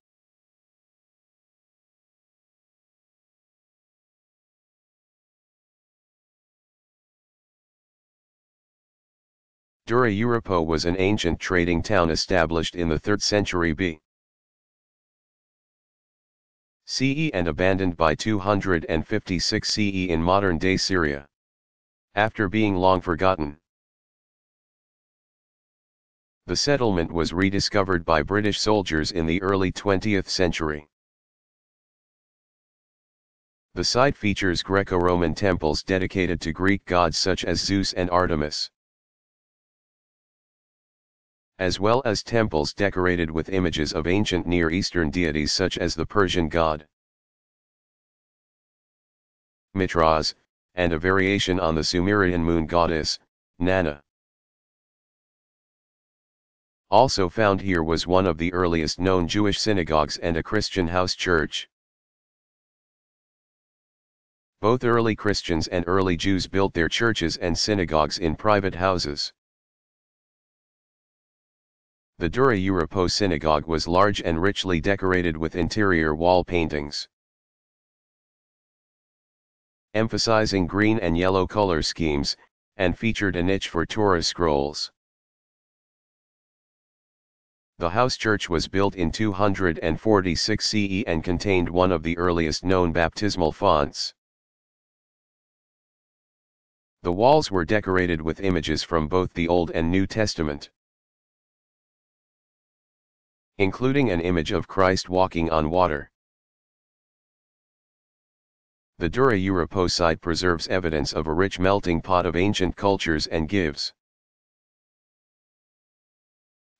Dura Europos was an ancient trading town established in the 3rd century B. CE and abandoned by 256 CE in modern-day Syria. After being long forgotten. The settlement was rediscovered by British soldiers in the early 20th century. The site features Greco-Roman temples dedicated to Greek gods such as Zeus and Artemis. As well as temples decorated with images of ancient Near Eastern deities such as the Persian god Mithras, and a variation on the Sumerian moon goddess, Nanna. Also found here was one of the earliest known Jewish synagogues and a Christian house church. Both early Christians and early Jews built their churches and synagogues in private houses. The Dura Europos synagogue was large and richly decorated with interior wall paintings. Emphasizing green and yellow color schemes, and featured a niche for Torah scrolls. The house church was built in 246 CE and contained one of the earliest known baptismal fonts. The walls were decorated with images from both the Old and New Testament. Including an image of Christ walking on water. The Dura Europos site preserves evidence of a rich melting pot of ancient cultures and gives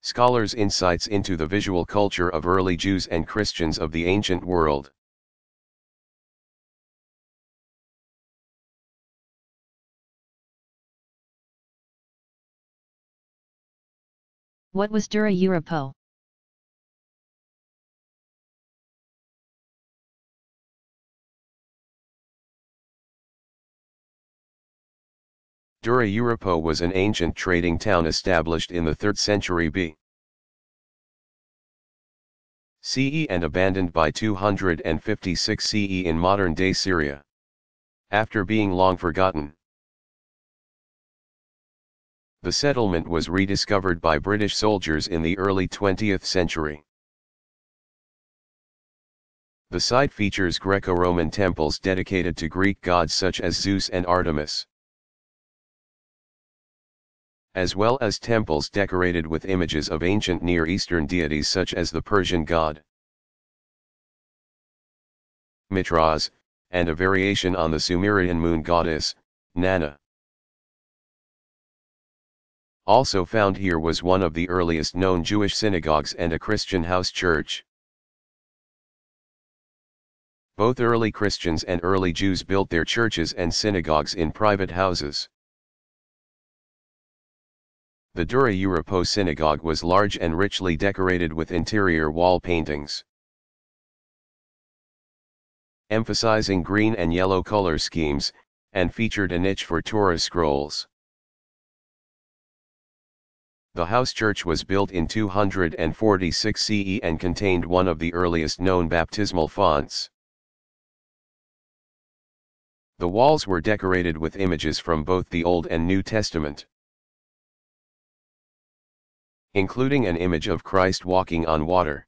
Scholars' insights into the visual culture of early Jews and Christians of the ancient world. What was Dura Europos? Dura Europos was an ancient trading town established in the 3rd century B. CE and abandoned by 256 CE in modern-day Syria. After being long forgotten. The settlement was rediscovered by British soldiers in the early 20th century. The site features Greco-Roman temples dedicated to Greek gods such as Zeus and Artemis as well as temples decorated with images of ancient Near Eastern deities such as the Persian god Mithras, and a variation on the Sumerian moon goddess, Nanna. Also found here was one of the earliest known Jewish synagogues and a Christian house church. Both early Christians and early Jews built their churches and synagogues in private houses. The Dura Europos synagogue was large and richly decorated with interior wall paintings. emphasizing green and yellow color schemes, and featured a niche for Torah scrolls. The house church was built in 246 CE and contained one of the earliest known baptismal fonts. The walls were decorated with images from both the Old and New Testament. Including an image of Christ walking on water.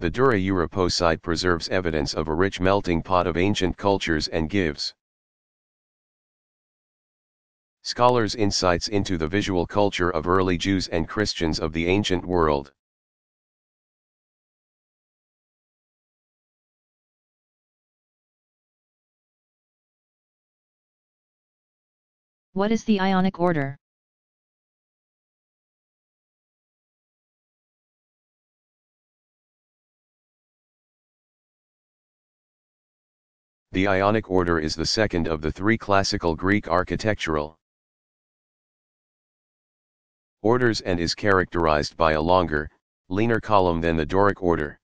The Dura Europos site preserves evidence of a rich melting pot of ancient cultures and gives Scholars' insights into the visual culture of early Jews and Christians of the ancient world. What is the ionic order? The Ionic order is the second of the three classical Greek architectural orders and is characterized by a longer, leaner column than the Doric order.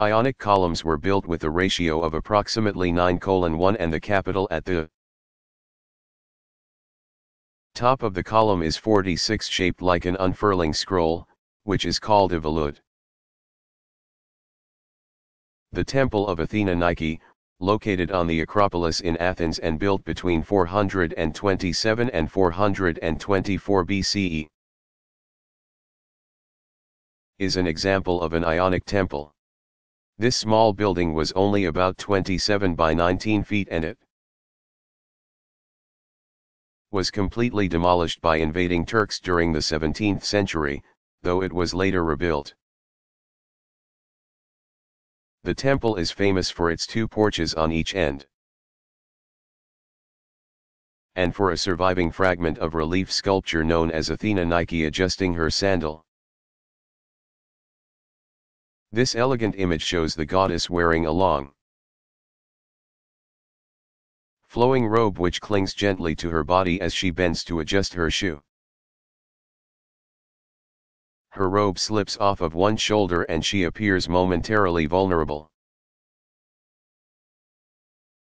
Ionic columns were built with a ratio of approximately 9 1 and the capital at the top of the column is 46 shaped like an unfurling scroll, which is called a volute. The Temple of Athena Nike, located on the Acropolis in Athens and built between 427 and 424 BCE, is an example of an Ionic temple. This small building was only about 27 by 19 feet and it was completely demolished by invading Turks during the 17th century, though it was later rebuilt. The temple is famous for its two porches on each end. And for a surviving fragment of relief sculpture known as Athena Nike adjusting her sandal. This elegant image shows the goddess wearing a long, flowing robe which clings gently to her body as she bends to adjust her shoe. Her robe slips off of one shoulder and she appears momentarily vulnerable.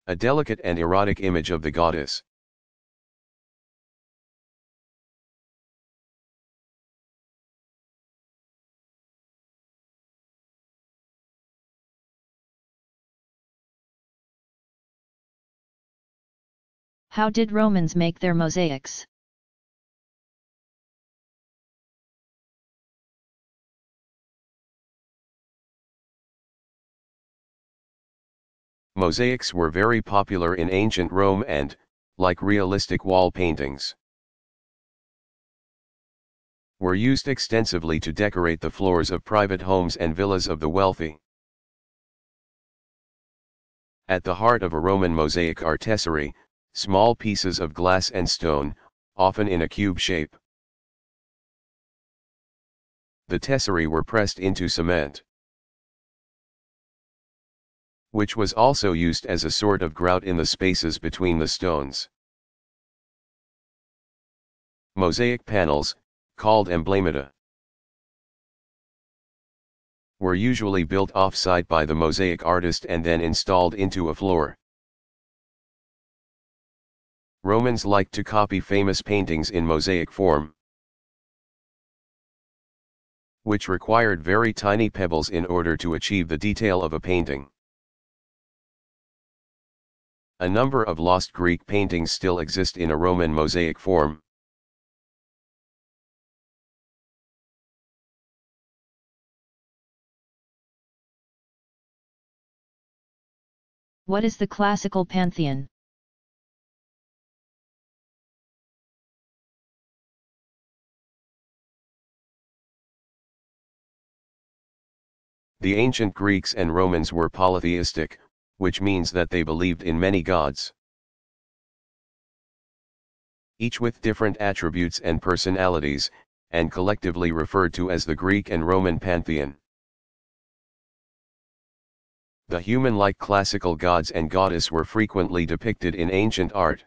A delicate and erotic image of the goddess. How did Romans make their mosaics? Mosaics were very popular in ancient Rome and, like realistic wall paintings, were used extensively to decorate the floors of private homes and villas of the wealthy. At the heart of a Roman mosaic are tesserae, small pieces of glass and stone, often in a cube shape. The tesserae were pressed into cement which was also used as a sort of grout in the spaces between the stones. Mosaic panels, called emblemata, were usually built off-site by the mosaic artist and then installed into a floor. Romans liked to copy famous paintings in mosaic form, which required very tiny pebbles in order to achieve the detail of a painting. A number of lost Greek paintings still exist in a Roman mosaic form. What is the classical pantheon? The ancient Greeks and Romans were polytheistic, which means that they believed in many gods. Each with different attributes and personalities, and collectively referred to as the Greek and Roman pantheon. The human-like classical gods and goddess were frequently depicted in ancient art.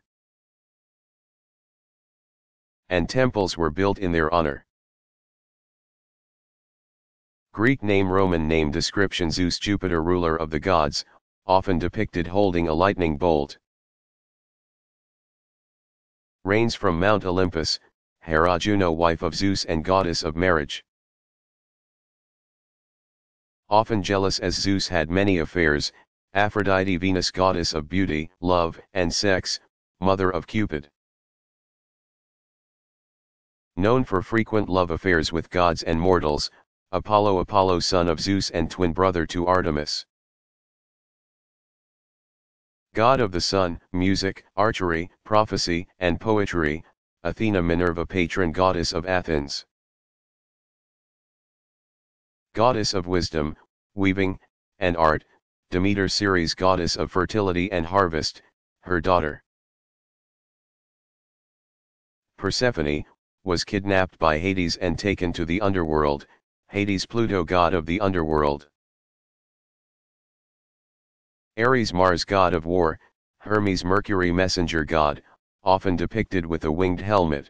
And temples were built in their honor. Greek name Roman name description Zeus Jupiter ruler of the gods, often depicted holding a lightning bolt. Reigns from Mount Olympus, Hera Juno wife of Zeus and goddess of marriage. Often jealous as Zeus had many affairs, Aphrodite Venus goddess of beauty, love, and sex, mother of Cupid. Known for frequent love affairs with gods and mortals, Apollo Apollo son of Zeus and twin brother to Artemis. God of the sun, music, archery, prophecy, and poetry, Athena Minerva patron goddess of Athens. Goddess of wisdom, weaving, and art, Demeter Ceres goddess of fertility and harvest, her daughter. Persephone, was kidnapped by Hades and taken to the underworld, Hades Pluto god of the underworld. Ares Mars god of war, Hermes Mercury messenger god, often depicted with a winged helmet.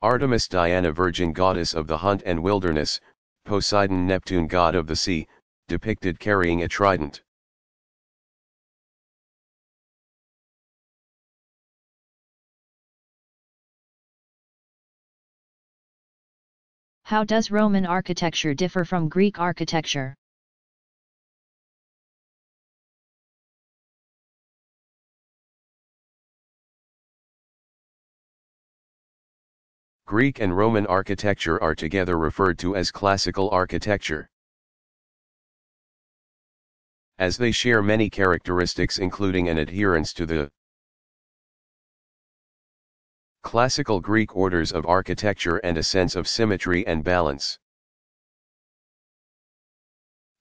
Artemis Diana virgin goddess of the hunt and wilderness, Poseidon Neptune god of the sea, depicted carrying a trident. How does Roman architecture differ from Greek architecture? Greek and Roman architecture are together referred to as classical architecture. As they share many characteristics including an adherence to the classical Greek orders of architecture and a sense of symmetry and balance.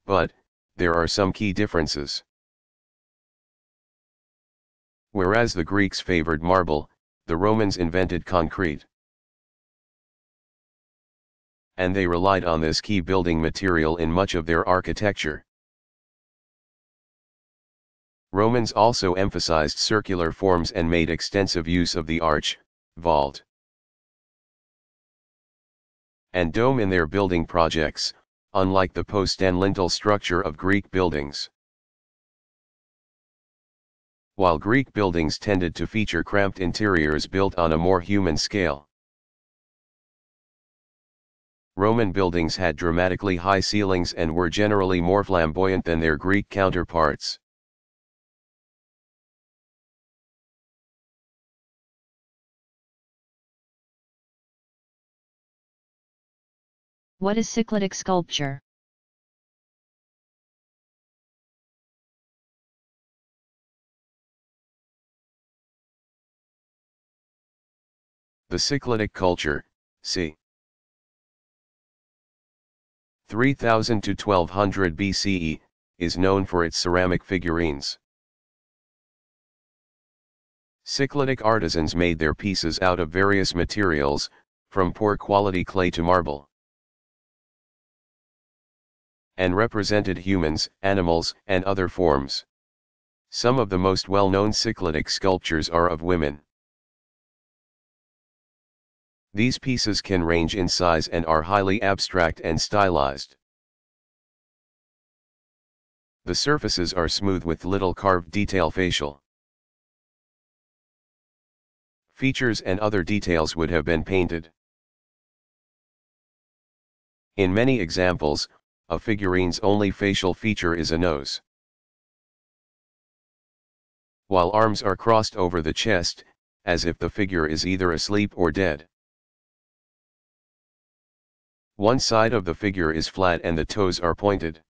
But, there are some key differences. Whereas the Greeks favored marble, the Romans invented concrete and they relied on this key building material in much of their architecture. Romans also emphasized circular forms and made extensive use of the arch, vault, and dome in their building projects, unlike the post and lintel structure of Greek buildings. While Greek buildings tended to feature cramped interiors built on a more human scale. Roman buildings had dramatically high ceilings and were generally more flamboyant than their Greek counterparts. What is Cycladic sculpture? The Cycladic culture, c. 3000 to 1200 BCE, is known for its ceramic figurines. Cycladic artisans made their pieces out of various materials, from poor quality clay to marble. And represented humans, animals, and other forms. Some of the most well-known Cycladic sculptures are of women. These pieces can range in size and are highly abstract and stylized. The surfaces are smooth with little carved detail facial. Features and other details would have been painted. In many examples, a figurine's only facial feature is a nose. While arms are crossed over the chest, as if the figure is either asleep or dead. One side of the figure is flat and the toes are pointed.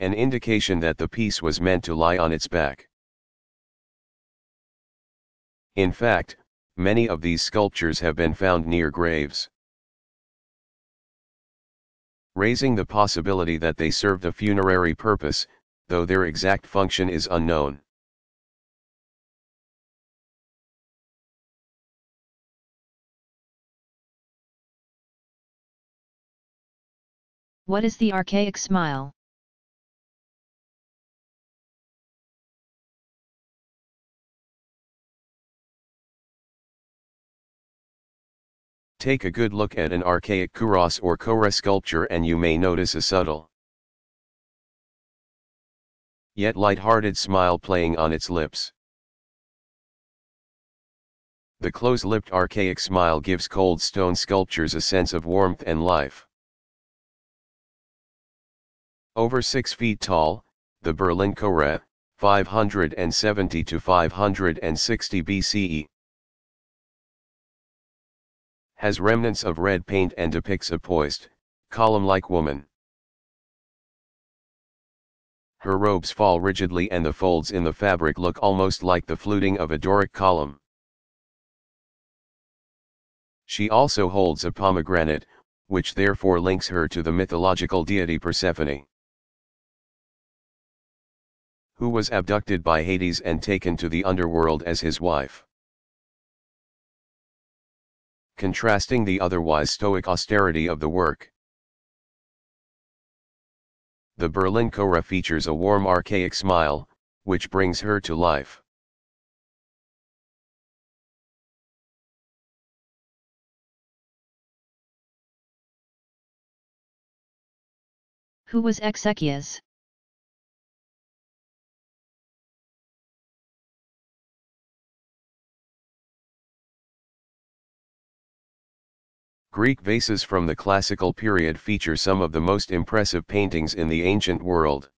An indication that the piece was meant to lie on its back. In fact, many of these sculptures have been found near graves. Raising the possibility that they served a funerary purpose, though their exact function is unknown. What is the archaic smile? Take a good look at an archaic kouros or kore sculpture and you may notice a subtle, yet light-hearted smile playing on its lips. The close-lipped archaic smile gives cold stone sculptures a sense of warmth and life. Over 6 feet tall, the Berlin Kore, 570 to 560 BCE, has remnants of red paint and depicts a poised, column-like woman. Her robes fall rigidly and the folds in the fabric look almost like the fluting of a Doric column. She also holds a pomegranate, which therefore links her to the mythological deity Persephone who was abducted by Hades and taken to the underworld as his wife. Contrasting the otherwise stoic austerity of the work. The Berlin Kore features a warm archaic smile, which brings her to life. Who was Exekias? Greek vases from the classical period feature some of the most impressive paintings in the ancient world.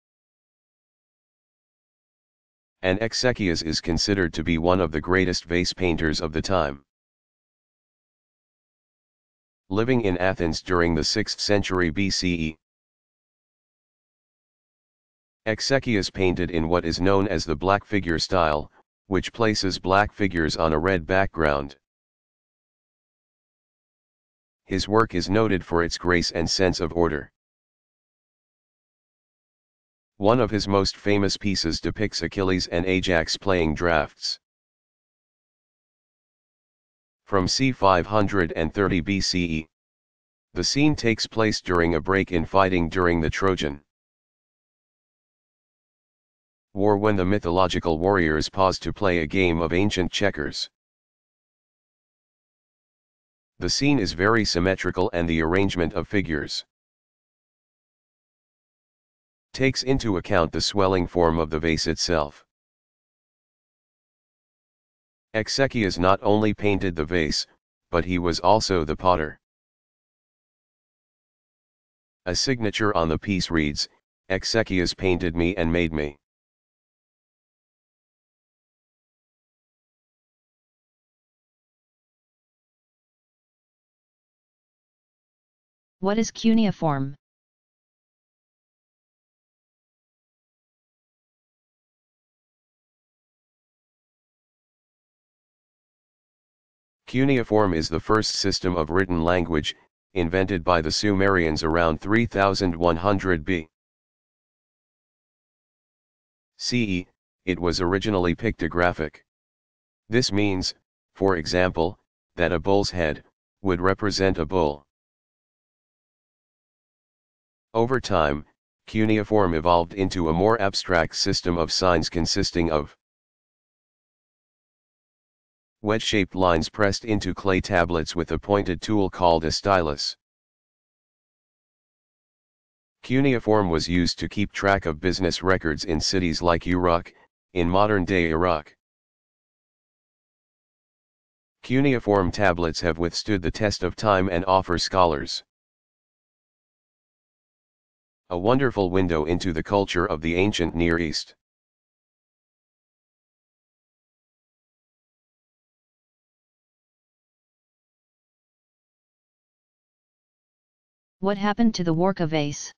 And Exekias is considered to be one of the greatest vase painters of the time. Living in Athens during the 6th century BCE, Exekias painted in what is known as the black figure style, which places black figures on a red background his work is noted for its grace and sense of order. One of his most famous pieces depicts Achilles and Ajax playing drafts. From c. 530 BCE. The scene takes place during a break in fighting during the Trojan War when the mythological warriors pause to play a game of ancient checkers. The scene is very symmetrical and the arrangement of figures takes into account the swelling form of the vase itself. Exekias not only painted the vase, but he was also the potter. A signature on the piece reads, Exekias painted me and made me. What is cuneiform? Cuneiform is the first system of written language, invented by the Sumerians around 3100 B. CE, it was originally pictographic. This means, for example, that a bull's head, would represent a bull. Over time, cuneiform evolved into a more abstract system of signs consisting of wedge-shaped lines pressed into clay tablets with a pointed tool called a stylus. Cuneiform was used to keep track of business records in cities like Uruk, in modern-day Iraq. Cuneiform tablets have withstood the test of time and offer scholars a wonderful window into the culture of the ancient Near East. What happened to the Warka Vase?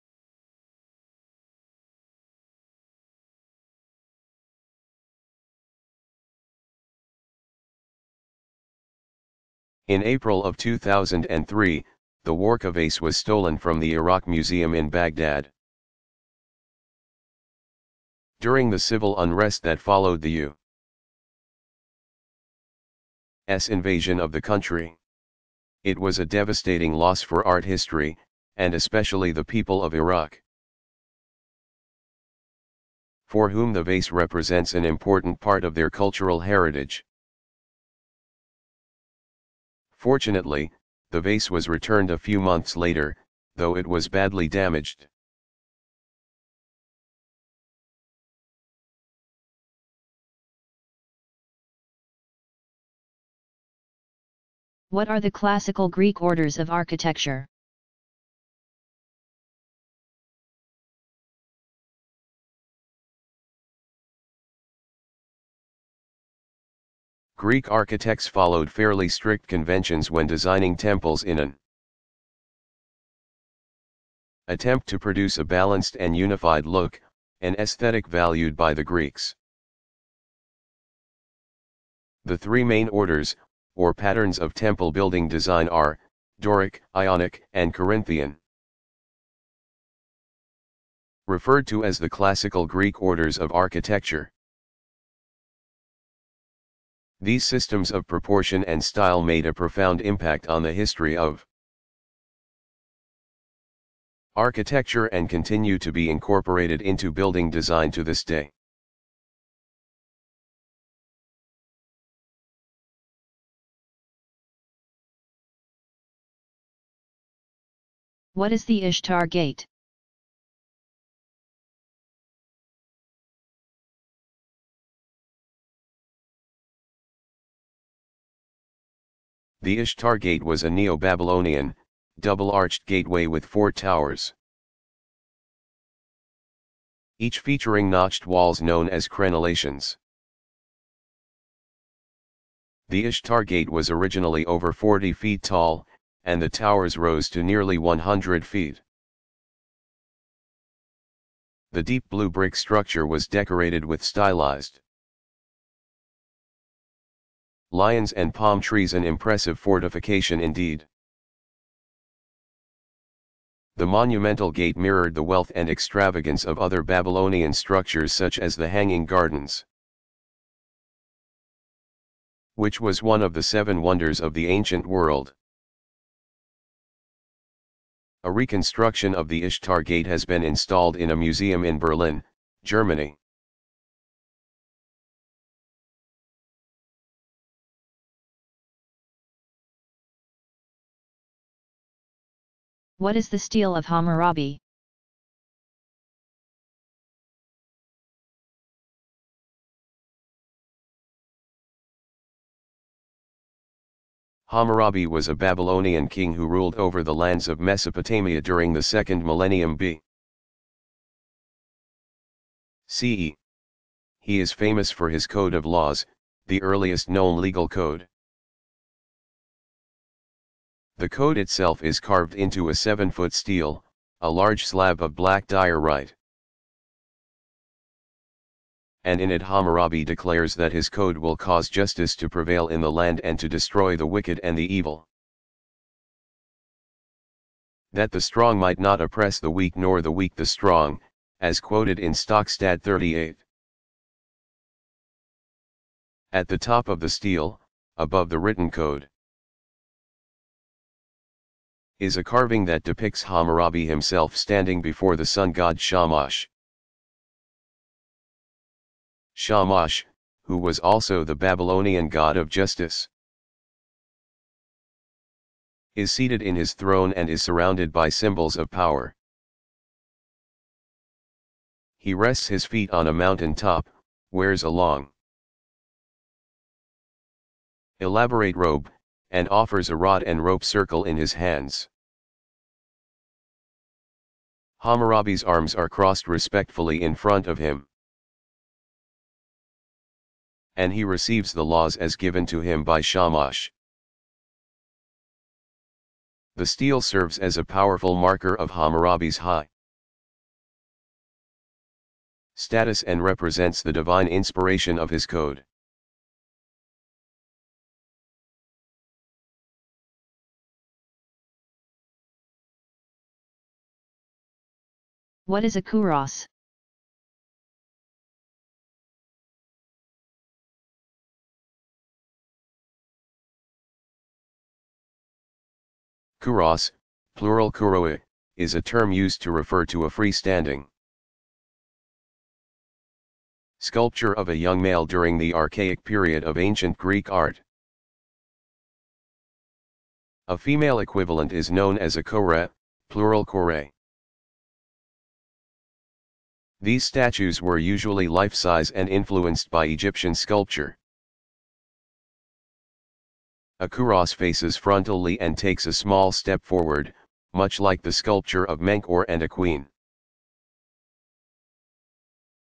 In April of 2003, the Warka Vase was stolen from the Iraq Museum in Baghdad. During the civil unrest that followed the U.S. invasion of the country. It was a devastating loss for art history, and especially the people of Iraq. For whom the vase represents an important part of their cultural heritage. Fortunately, the vase was returned a few months later, though it was badly damaged. What are the classical Greek orders of architecture? Greek architects followed fairly strict conventions when designing temples in an attempt to produce a balanced and unified look, an aesthetic valued by the Greeks. The three main orders, or patterns of temple building design are, Doric, Ionic, and Corinthian. Referred to as the classical Greek orders of architecture. These systems of proportion and style made a profound impact on the history of architecture and continue to be incorporated into building design to this day. What is the Ishtar Gate? The Ishtar Gate was a Neo-Babylonian, double-arched gateway with four towers. Each featuring notched walls known as crenellations. The Ishtar Gate was originally over 40 feet tall, and the towers rose to nearly 100 feet. The deep blue brick structure was decorated with stylized lions and palm trees an impressive fortification indeed. The monumental gate mirrored the wealth and extravagance of other Babylonian structures such as the Hanging Gardens, which was one of the seven wonders of the ancient world. A reconstruction of the Ishtar Gate has been installed in a museum in Berlin, Germany. What is the Stele of Hammurabi? Hammurabi was a Babylonian king who ruled over the lands of Mesopotamia during the second millennium B. CE. He is famous for his code of laws, the earliest known legal code. The code itself is carved into a 7-foot stele, a large slab of black diorite and in it Hammurabi declares that his code will cause justice to prevail in the land and to destroy the wicked and the evil. That the strong might not oppress the weak nor the weak the strong, as quoted in Stokstad 38. At the top of the stele, above the written code, is a carving that depicts Hammurabi himself standing before the sun god Shamash. Shamash, who was also the Babylonian god of justice, is seated in his throne and is surrounded by symbols of power. He rests his feet on a mountain top, wears a long, elaborate robe, and offers a rod and rope circle in his hands. Hammurabi's arms are crossed respectfully in front of him and he receives the laws as given to him by Shamash. The stele serves as a powerful marker of Hammurabi's high status and represents the divine inspiration of his code. What is a kouros? Kouros, plural kouroi, is a term used to refer to a freestanding sculpture of a young male during the archaic period of ancient Greek art. A female equivalent is known as a kore, plural kore. These statues were usually life-size and influenced by Egyptian sculpture. A kouros faces frontally and takes a small step forward, much like the sculpture of Menkaure and a queen.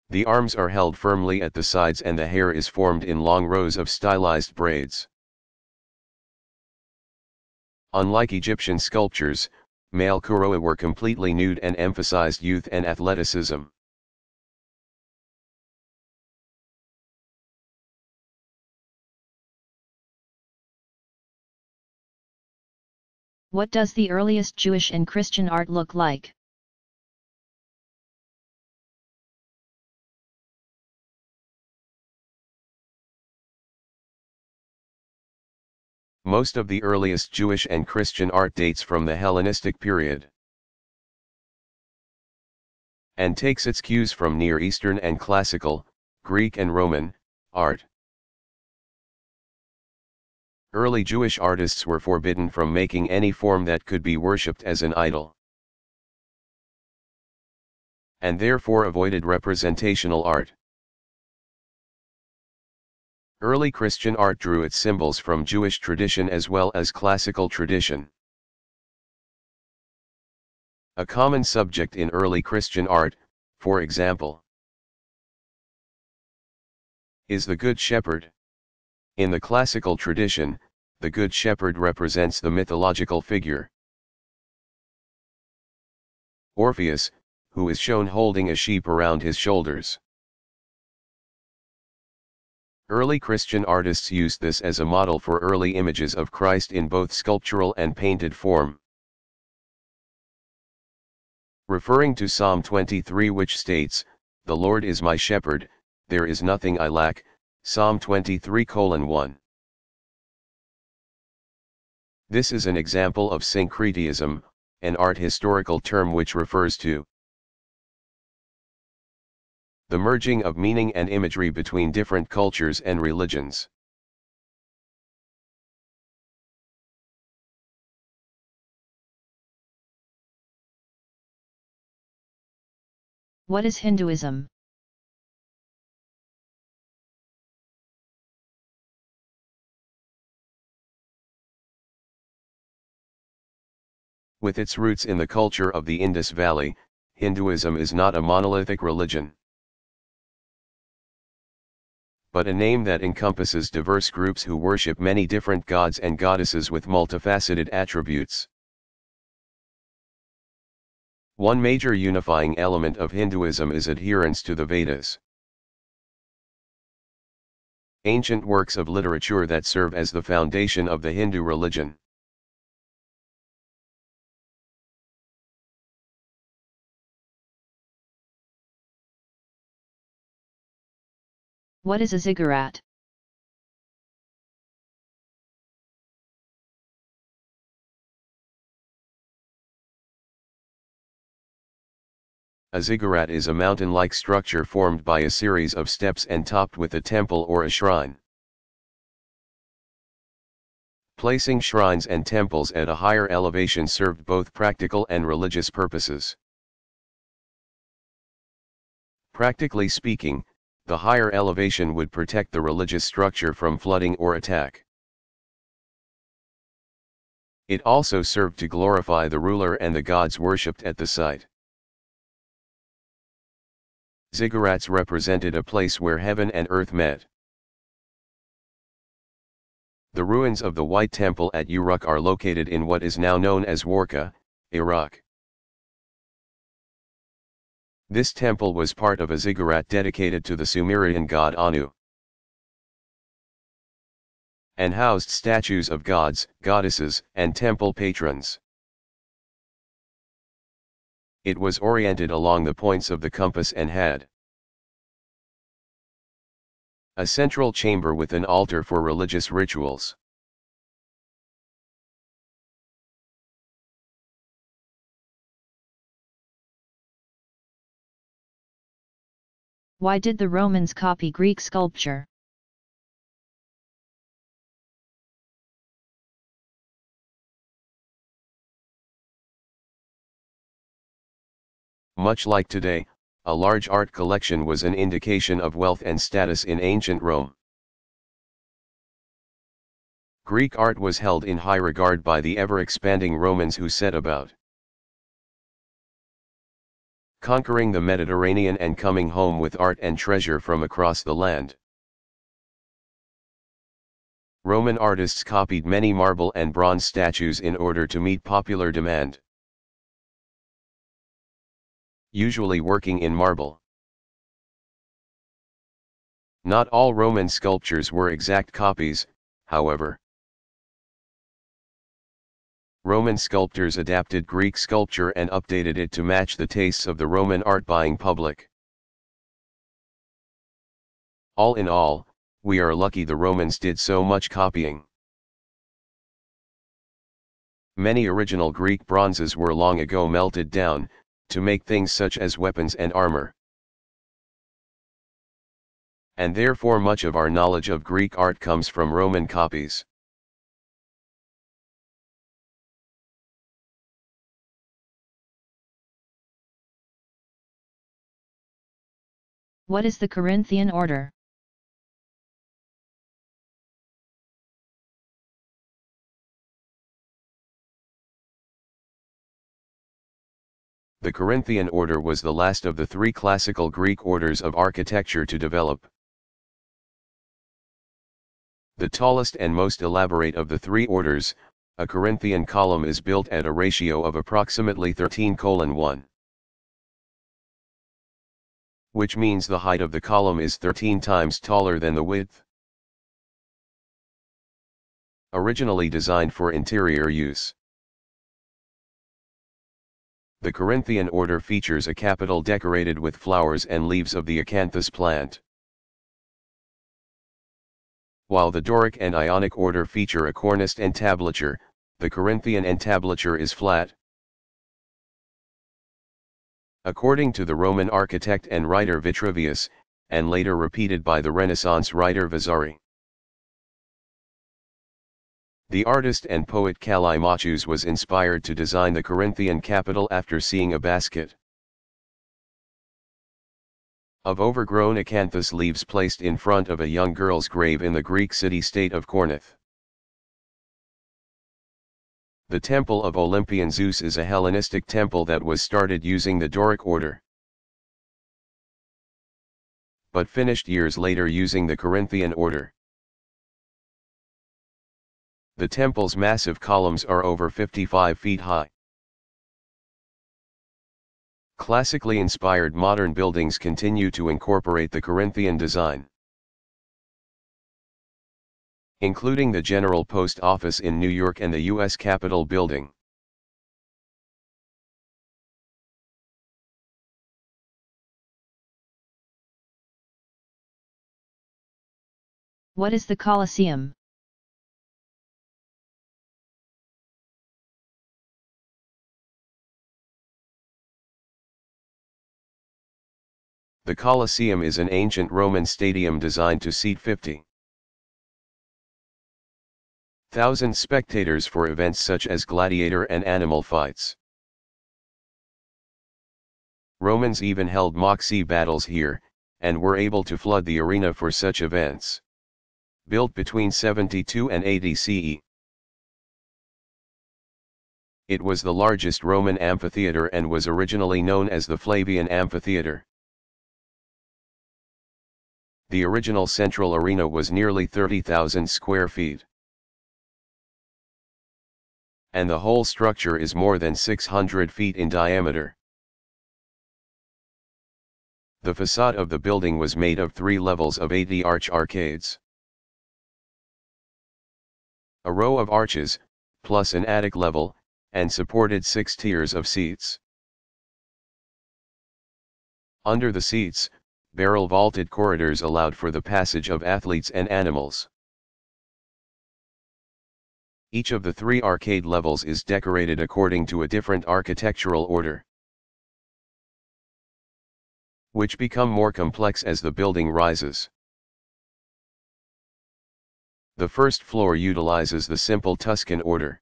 The arms are held firmly at the sides and the hair is formed in long rows of stylized braids. Unlike Egyptian sculptures, male Kouroi were completely nude and emphasized youth and athleticism. What does the earliest Jewish and Christian art look like? Most of the earliest Jewish and Christian art dates from the Hellenistic period and takes its cues from Near Eastern and Classical, Greek and Roman, art. Early Jewish artists were forbidden from making any form that could be worshipped as an idol. And therefore avoided representational art. Early Christian art drew its symbols from Jewish tradition as well as classical tradition. A common subject in early Christian art, for example, is the Good Shepherd. In the classical tradition, the Good Shepherd represents the mythological figure. Orpheus, who is shown holding a sheep around his shoulders. Early Christian artists used this as a model for early images of Christ in both sculptural and painted form. Referring to Psalm 23 which states, The Lord is my shepherd, there is nothing I lack, Psalm 23 1. This is an example of syncretism, an art historical term which refers to the merging of meaning and imagery between different cultures and religions. What is Hinduism? With its roots in the culture of the Indus Valley, Hinduism is not a monolithic religion but a name that encompasses diverse groups who worship many different gods and goddesses with multifaceted attributes. One major unifying element of Hinduism is adherence to the Vedas. Ancient works of literature that serve as the foundation of the Hindu religion. What is a ziggurat? A ziggurat is a mountain-like structure formed by a series of steps and topped with a temple or a shrine. Placing shrines and temples at a higher elevation served both practical and religious purposes. Practically speaking, the higher elevation would protect the religious structure from flooding or attack. It also served to glorify the ruler and the gods worshipped at the site. Ziggurats represented a place where heaven and earth met. The ruins of the White Temple at Uruk are located in what is now known as Warka, Iraq. This temple was part of a ziggurat dedicated to the Sumerian god Anu. And housed statues of gods, goddesses, and temple patrons. It was oriented along the points of the compass and had a central chamber with an altar for religious rituals. Why did the Romans copy Greek sculpture? Much like today, a large art collection was an indication of wealth and status in ancient Rome. Greek art was held in high regard by the ever-expanding Romans who set about conquering the Mediterranean and coming home with art and treasure from across the land. Roman artists copied many marble and bronze statues in order to meet popular demand. Usually working in marble. Not all Roman sculptures were exact copies, however. Roman sculptors adapted Greek sculpture and updated it to match the tastes of the Roman art-buying public. All in all, we are lucky the Romans did so much copying. Many original Greek bronzes were long ago melted down, to make things such as weapons and armor. And therefore much of our knowledge of Greek art comes from Roman copies. What is the Corinthian order? The Corinthian order was the last of the three classical Greek orders of architecture to develop. The tallest and most elaborate of the three orders, a Corinthian column is built at a ratio of approximately 13 colon 1 which means the height of the column is 13 times taller than the width. Originally designed for interior use. The Corinthian order features a capital decorated with flowers and leaves of the acanthus plant. While the Doric and Ionic order feature a corniced entablature, the Corinthian entablature is flat. According to the Roman architect and writer Vitruvius, and later repeated by the Renaissance writer Vasari. The artist and poet Callimachus was inspired to design the Corinthian capital after seeing a basket of overgrown acanthus leaves placed in front of a young girl's grave in the Greek city-state of Corinth. The Temple of Olympian Zeus is a Hellenistic temple that was started using the Doric order. But finished years later using the Corinthian order. The temple's massive columns are over 55 feet high. Classically inspired modern buildings continue to incorporate the Corinthian design including the General Post Office in New York and the U.S. Capitol Building. What is the Colosseum? The Colosseum is an ancient Roman stadium designed to seat 50 thousand spectators for events such as gladiator and animal fights. Romans even held mock sea battles here, and were able to flood the arena for such events. Built between 72 and 80 CE. It was the largest Roman amphitheater and was originally known as the Flavian Amphitheater. The original central arena was nearly 30,000 square feet and the whole structure is more than 600 feet in diameter. The facade of the building was made of three levels of 80 arch arcades. A row of arches, plus an attic level, and supported six tiers of seats. Under the seats, barrel vaulted corridors allowed for the passage of athletes and animals. Each of the three arcade levels is decorated according to a different architectural order, which become more complex as the building rises. The first floor utilizes the simple Tuscan order.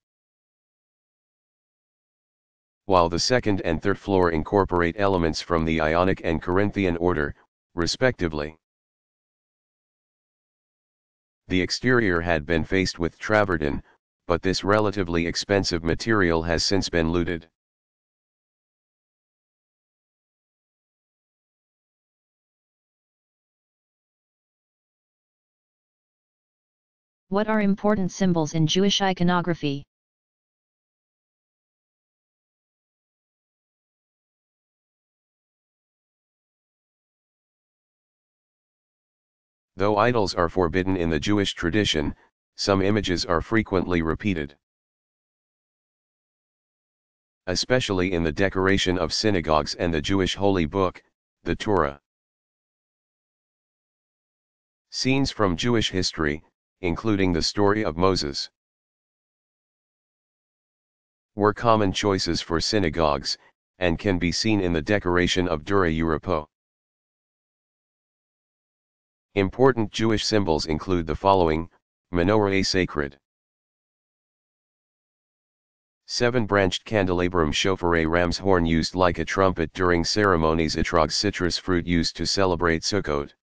while the second and third floor incorporate elements from the Ionic and Corinthian order, respectively. The exterior had been faced with travertine, but this relatively expensive material has since been looted. What are important symbols in Jewish iconography? Though idols are forbidden in the Jewish tradition, some images are frequently repeated. Especially in the decoration of synagogues and the Jewish holy book, the Torah. Scenes from Jewish history, including the story of Moses, were common choices for synagogues, and can be seen in the decoration of Dura Europos. Important Jewish symbols include the following, Menorah sacred. Seven-branched candelabrum shofar ram's horn used like a trumpet during ceremonies etrog citrus fruit used to celebrate Sukkot.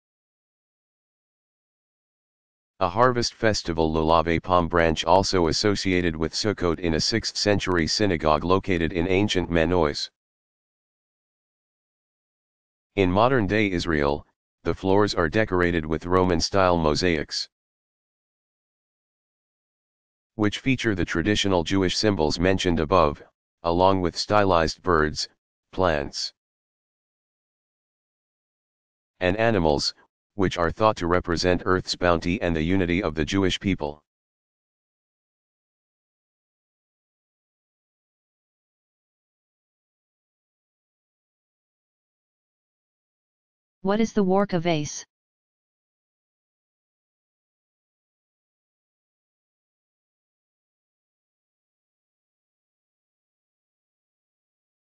A harvest festival lulav palm branch also associated with Sukkot in a 6th century synagogue located in ancient Manois. In modern-day Israel, the floors are decorated with Roman-style mosaics, which feature the traditional Jewish symbols mentioned above, along with stylized birds, plants, and animals, which are thought to represent Earth's bounty and the unity of the Jewish people. What is the Warka vase?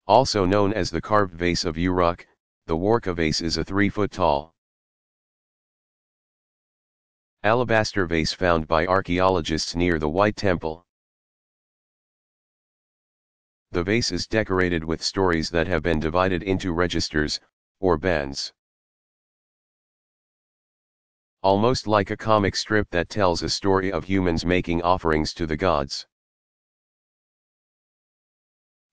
Also known as the carved vase of Uruk, the Warka vase is a 3 foot tall alabaster vase found by archaeologists near the White Temple. The vase is decorated with stories that have been divided into registers, or bands almost like a comic strip that tells a story of humans making offerings to the gods.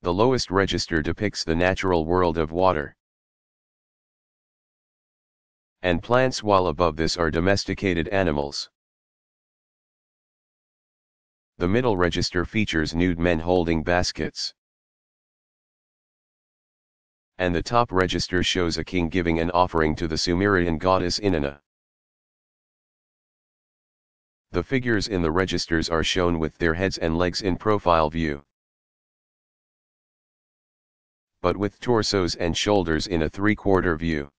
The lowest register depicts the natural world of water and plants while above this are domesticated animals. The middle register features nude men holding baskets. And the top register shows a king giving an offering to the Sumerian goddess Inanna. The figures in the registers are shown with their heads and legs in profile view. But with torsos and shoulders in a three-quarter view.